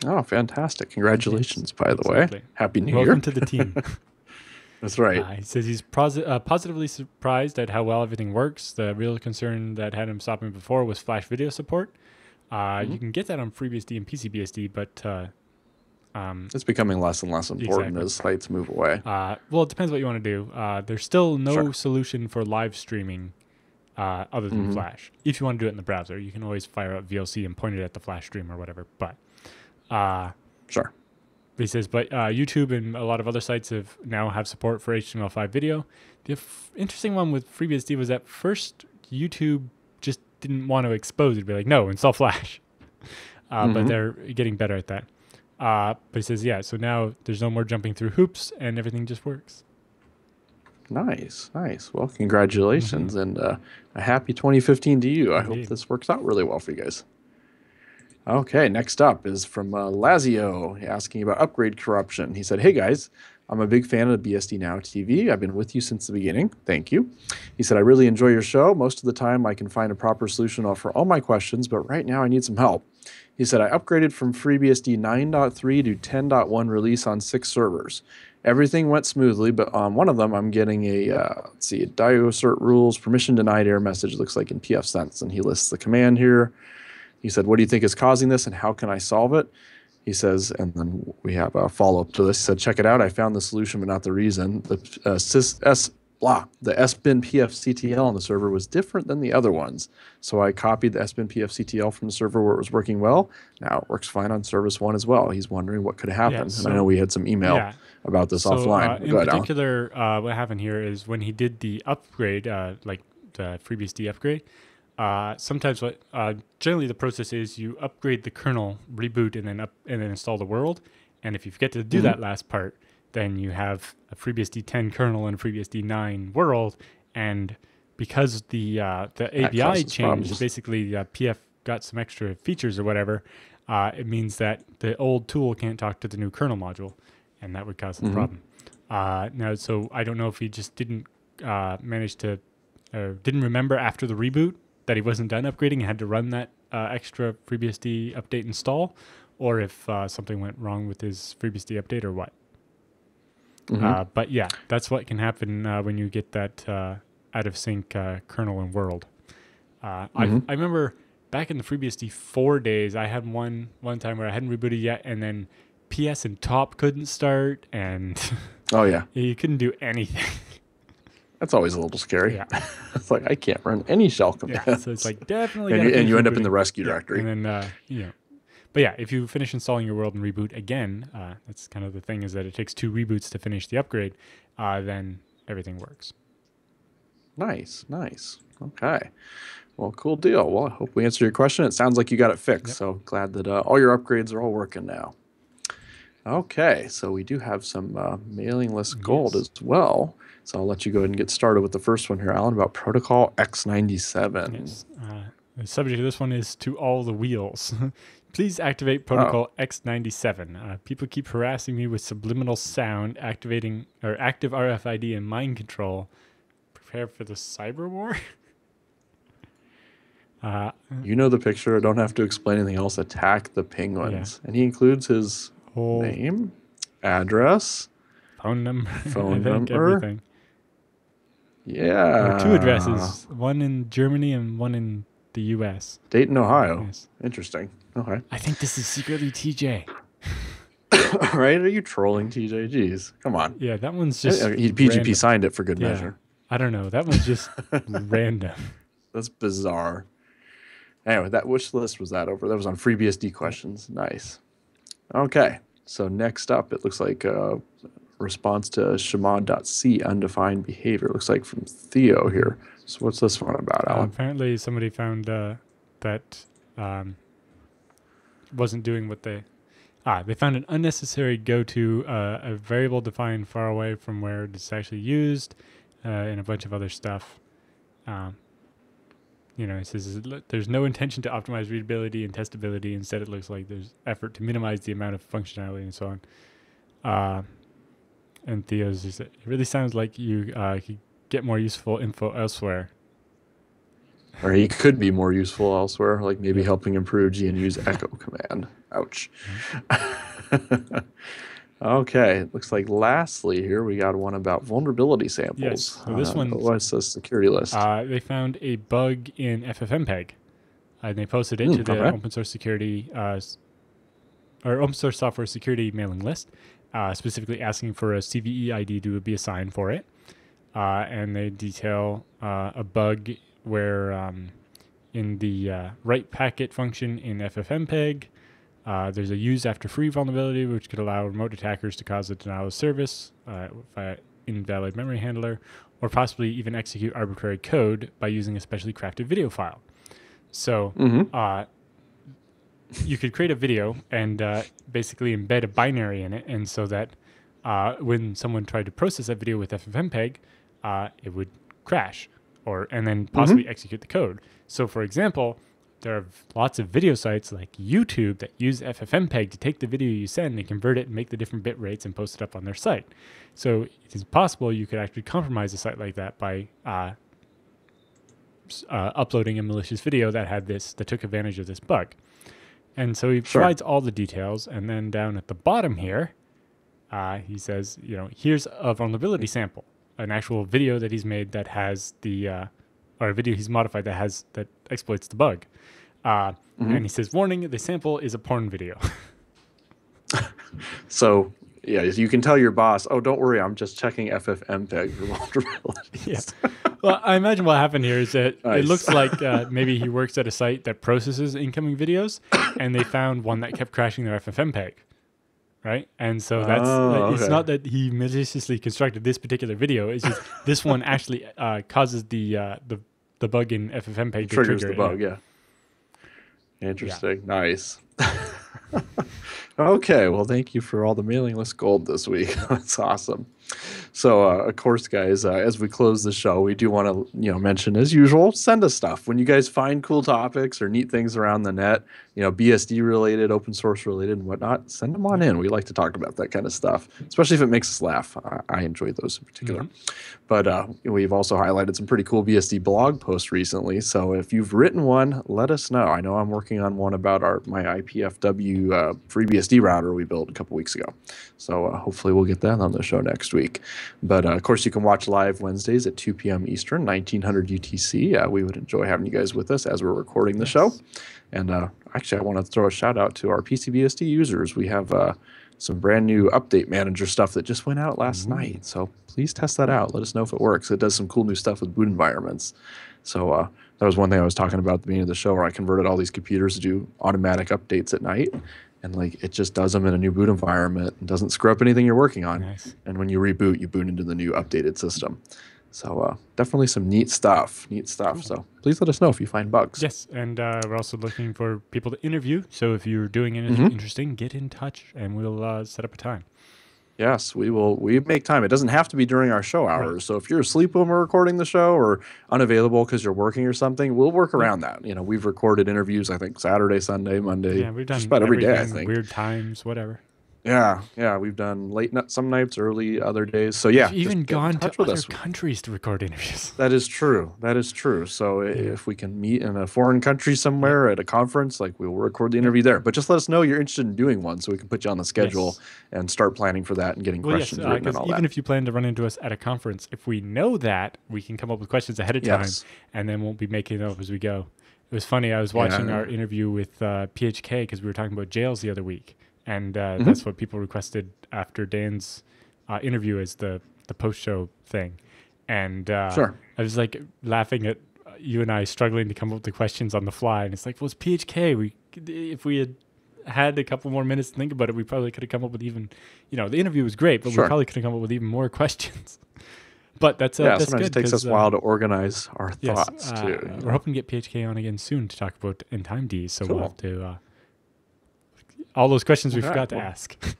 Oh, fantastic! Congratulations, by the exactly. way. Happy New Welcome Year. Welcome to the team. That's right. Uh, he says he's prosi- uh, positively surprised at how well everything works. The real concern that had him stopping before was Flash video support. Uh, Mm-hmm. You can get that on FreeBSD and PCBSD, but uh, um, it's becoming less and less important Exactly. as sites move away. uh, well, it depends what you want to do. Uh, there's still no Sure. solution for live streaming uh, other than Mhm. Flash. If you want to do it in the browser, you can always fire up VLC and point it at the Flash stream or whatever. But uh, Sure. He says, but uh, YouTube and a lot of other sites have now have support for HTML5 video. The f- interesting one with FreeBSD was that first YouTube just didn't want to expose it. Be like, no, install Flash. Uh, But Mhm. they're getting better at that. Uh, but he says, yeah, so now there's no more jumping through hoops and everything just works. Nice, nice. Well, congratulations and uh, a happy 2015 to you. I hope this works out really well for you guys. Okay, next up is from uh, Lazio asking about upgrade corruption. He said, Hey guys, I'm a big fan of BSD Now TV. I've been with you since the beginning. Thank you. He said, I really enjoy your show. Most of the time, I can find a proper solution for all my questions, but right now I need some help. He said, I upgraded from FreeBSD 9.3 to 10.1 release on six servers. Everything went smoothly, but on one of them, I'm getting a, uh, let's see, a rules permission denied error message, looks like in pfSense. And he lists the command here. He said, What do you think is causing this and how can I solve it? He says, and then we have a follow up to this. He said, Check it out. I found the solution, but not the reason. The uh, sys, S, blah, the SBIN PFCTL on the server was different than the other ones. So I copied the SBIN PFCTL from the server where it was working well. Now it works fine on service one as well. He's wondering what could happen. and so- I know we had some email yeah. about this So, offline. uh, in ahead, particular, uh, what happened here is when he did the upgrade, uh, like the FreeBSD upgrade, uh, sometimes what uh, generally the process is you upgrade the kernel, reboot, and then up and then install the world. And if you forget to do Mhm. that last part, then you have a FreeBSD 10 kernel and a FreeBSD 9 world. And because the uh, the API changed, problems. basically uh, PF got some extra features or whatever. Uh, it means that the old tool can't talk to the new kernel module, and that would cause a Mhm. problem. Uh, now, so I don't know if he just didn't uh, manage to, or didn't remember after the reboot that he wasn't done upgrading and had to run that uh, extra FreeBSD update install, or if uh, something went wrong with his FreeBSD update or what. Mhm. Uh, but yeah, that's what can happen uh, when you get that uh, out of sync uh, kernel and world. Uh, Mhm. I, I remember back in the FreeBSD four days, I had one one time where I hadn't rebooted yet, and then PS and top couldn't start, and oh, yeah. you couldn't do anything. That's always a little scary. Yeah. it's like, I can't run any shell commands. yeah, so it's like definitely. and you, and you end up in the rescue Yeah, directory. And then, uh, you know, but yeah, if you finish installing your world and reboot again, uh, that's kind of the thing is that it takes two reboots to finish the upgrade. Uh, then everything works. Nice, nice. Okay. Well, cool deal. Well, I hope we answered your question. It sounds like you got it fixed. Yep. So glad that uh, all your upgrades are all working now. Okay, so we do have some uh, mailing list gold Yes. as well. So I'll let you go ahead and get started with the first one here, Allan, about Protocol X97. Yes. Uh, the subject of this one is to all the wheels. Please activate protocol X97. Uh, people keep harassing me with subliminal sound, activating or active RFID and mind control. Prepare for the cyber war. uh, You know the picture. I don't have to explain anything else. Attack the penguins. And he includes his whole name, address. phone number, Phone number? everything. Yeah. Or two addresses, one in Germany and one in the U.S. Dayton, Ohio. Yes. Interesting. Okay. I think this is secretly TJ. right? Are you trolling TJ? Jeez. Come on. Yeah, that one's just. Uh, he, PGP random. signed it for good Yeah. measure. I don't know. That one's just random. That's bizarre. Anyway, that which list was that over? That was on FreeBSD questions. Nice. Okay. So next up, it looks like a response to Shema.c undefined behavior. Looks like from Theo here. So what's this one about, Uh, Allan? apparently, somebody found uh, that um, wasn't doing what they. Ah, they found an unnecessary go to uh, a variable defined far away from where it's actually used, uh, and a bunch of other stuff. Um, you know, it says there's no intention to optimize readability and testability. Instead, it looks like there's effort to minimize the amount of functionality and so on. Uh, and Theo's just, it really sounds like you uh, could get more useful info elsewhere. Or he could be more useful elsewhere, like maybe helping improve GNU's echo command. Ouch. okay, it looks like lastly here we got one about vulnerability samples. Yes, so this uh, one's- OSS security list. Uh, they found a bug in FFmpeg, and they posted it Hmm, to the okay. open source security uh, or open source software security mailing list, uh, specifically asking for a CVE ID to be assigned for it. Uh, and they detail uh, a bug where um, in the uh, write packet function in FFmpeg, uh, there's a use after free vulnerability which could allow remote attackers to cause a denial of service uh, via invalid memory handler, or possibly even execute arbitrary code by using a specially crafted video file. So hmm uh, you could create a video and uh, basically embed a binary in it, and so that uh, when someone tried to process that video with FFmpeg, uh, it would crash, or and then possibly execute the code. So, for example, there are lots of video sites like YouTube that use FFmpeg to take the video you send and convert it and make the different bit rates and post it up on their site. So it is possible you could actually compromise a site like that by uh, uh, uploading a malicious video that had this that took advantage of this bug. And so he Sure. provides all the details, and then down at the bottom here, uh, he says, you know, here's a vulnerability sample, an actual video that he's made that has the, uh, or a video he's modified that has that exploits the bug. Uh, And he says, warning: the sample is a porn video. So yeah, you can tell your boss, oh, don't worry, I'm just checking FFmpeg for vulnerabilities. Yeah. well, I imagine what happened here is that Nice. it looks like uh, maybe he works at a site that processes incoming videos, and they found one that kept crashing their FFmpeg, right? And so that's Oh, it's okay. not that he maliciously constructed this particular video. It's just this one actually uh, causes the uh, the the bug in FFmpeg triggers trigger the it, yeah. bug. Yeah. Interesting. Nice. okay. Well, thank you for all the mailing list gold this week. That's awesome. So, uh, of course, guys, uh, as we close the show, we do want to, you know, mention as usual, send us stuff when you guys find cool topics or neat things around the net, you know, BSD related, open source related, and whatnot. Send them on in. We like to talk about that kind of stuff, especially if it makes us laugh. I, I enjoy those in particular. But uh, we've also highlighted some pretty cool BSD blog posts recently. So if you've written one, let us know. I know I'm working on one about our my IPFW uh, FreeBSD router we built a couple weeks ago. So uh, hopefully we'll get that on the show next week. But uh, of course, you can watch live Wednesdays at 2 p.m. Eastern, 1900 UTC. Uh, we would enjoy having you guys with us as we're recording the show. And uh, actually, I want to throw a shout out to our PCBSD users. We have uh, some brand new update manager stuff that just went out last night. So please test that out. Let us know if it works. It does some cool new stuff with boot environments. So uh, that was one thing I was talking about at the beginning of the show, where I converted all these computers to do automatic updates at night, and like it just does them in a new boot environment and doesn't screw up anything you're working on. Nice. And when you reboot, you boot into the new updated system. So uh, definitely some neat stuff. Neat stuff. So please let us know if you find bugs. Yes, and uh, we're also looking for people to interview. So if you're doing anything Mm-hmm. interesting, get in touch, and we'll uh, set up a time. Yes, we will. We make time. It doesn't have to be during our show hours. Right. So if you're asleep when we're recording the show or unavailable because you're working or something, we'll work around that. You know, we've recorded interviews. I think Saturday, Sunday, Monday. Yeah, we've done just about every day. I think weird times, whatever. Yeah, yeah, we've done late night, some nights, early other days. So yeah, We've even gone to other us. countries to record interviews. That is true. That is true. So yeah. if we can meet in a foreign country somewhere yeah. at a conference, like we will record the interview there. But just let us know you're interested in doing one, so we can put you on the schedule yes. and start planning for that and getting well, questions yes, uh, written and all even that. if you plan to run into us at a conference, if we know that, we can come up with questions ahead of time, yes. and then we'll be making it up as we go. It was funny. I was watching yeah. our interview with uh, PHK because we were talking about jails the other week and uh, mm-hmm. that's what people requested after Dan's uh, interview as the the post show thing. And uh, sure. I was like laughing at uh, you and I struggling to come up with the questions on the fly, and it's like, well, it's PHK. We if we had had a couple more minutes to think about it, we probably could have come up with even, you know, the interview was great, but sure. we probably could have come up with even more questions. but that's uh, yeah. That's sometimes good, it takes us a while to organize our yes, thoughts uh, too. We're hoping to get PHK on again soon to talk about Ntimed, so cool. we'll have to uh, all those questions we forgot to ask.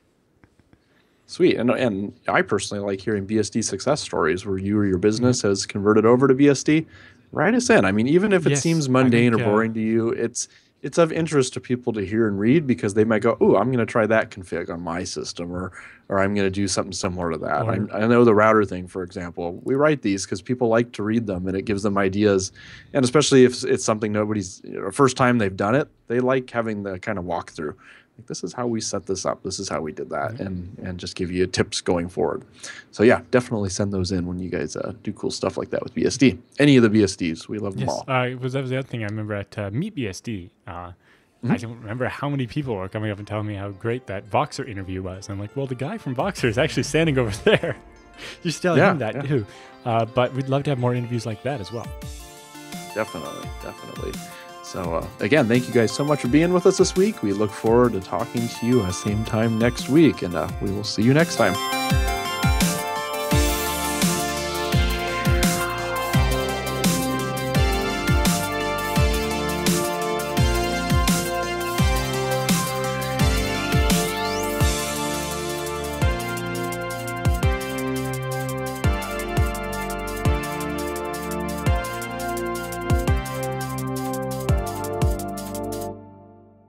Sweet, and and I personally like hearing BSD success stories where you or your business mm-hmm. has converted over to BSD. Write us in. I mean, even if it yes, seems mundane think, or boring uh, to you, it's it's of interest to people to hear and read because they might go, "Oh, I'm going to try that config on my system," or "or I'm going to do something similar to that." I, I know the router thing, for example. We write these because people like to read them, and it gives them ideas. And especially if it's something nobody's you know, first time they've done it, they like having the kind of walkthrough like this is how we set this up this is how we did that mm-hmm. and and just give you tips going forward so yeah definitely send those in when you guys uh, do cool stuff like that with bsd any of the bsds we love them yes, all uh, was that was the other thing i remember at uh, MeetBSD uh, mm-hmm. I don't remember how many people were coming up and telling me how great that Voxer interview was. I'm like, well, the guy from Voxer is actually standing over there. you should tell yeah, him that yeah. too. Uh, but we'd love to have more interviews like that as well. Definitely, definitely. So, uh, again, thank you guys so much for being with us this week. We look forward to talking to you at the same time next week, and uh, we will see you next time.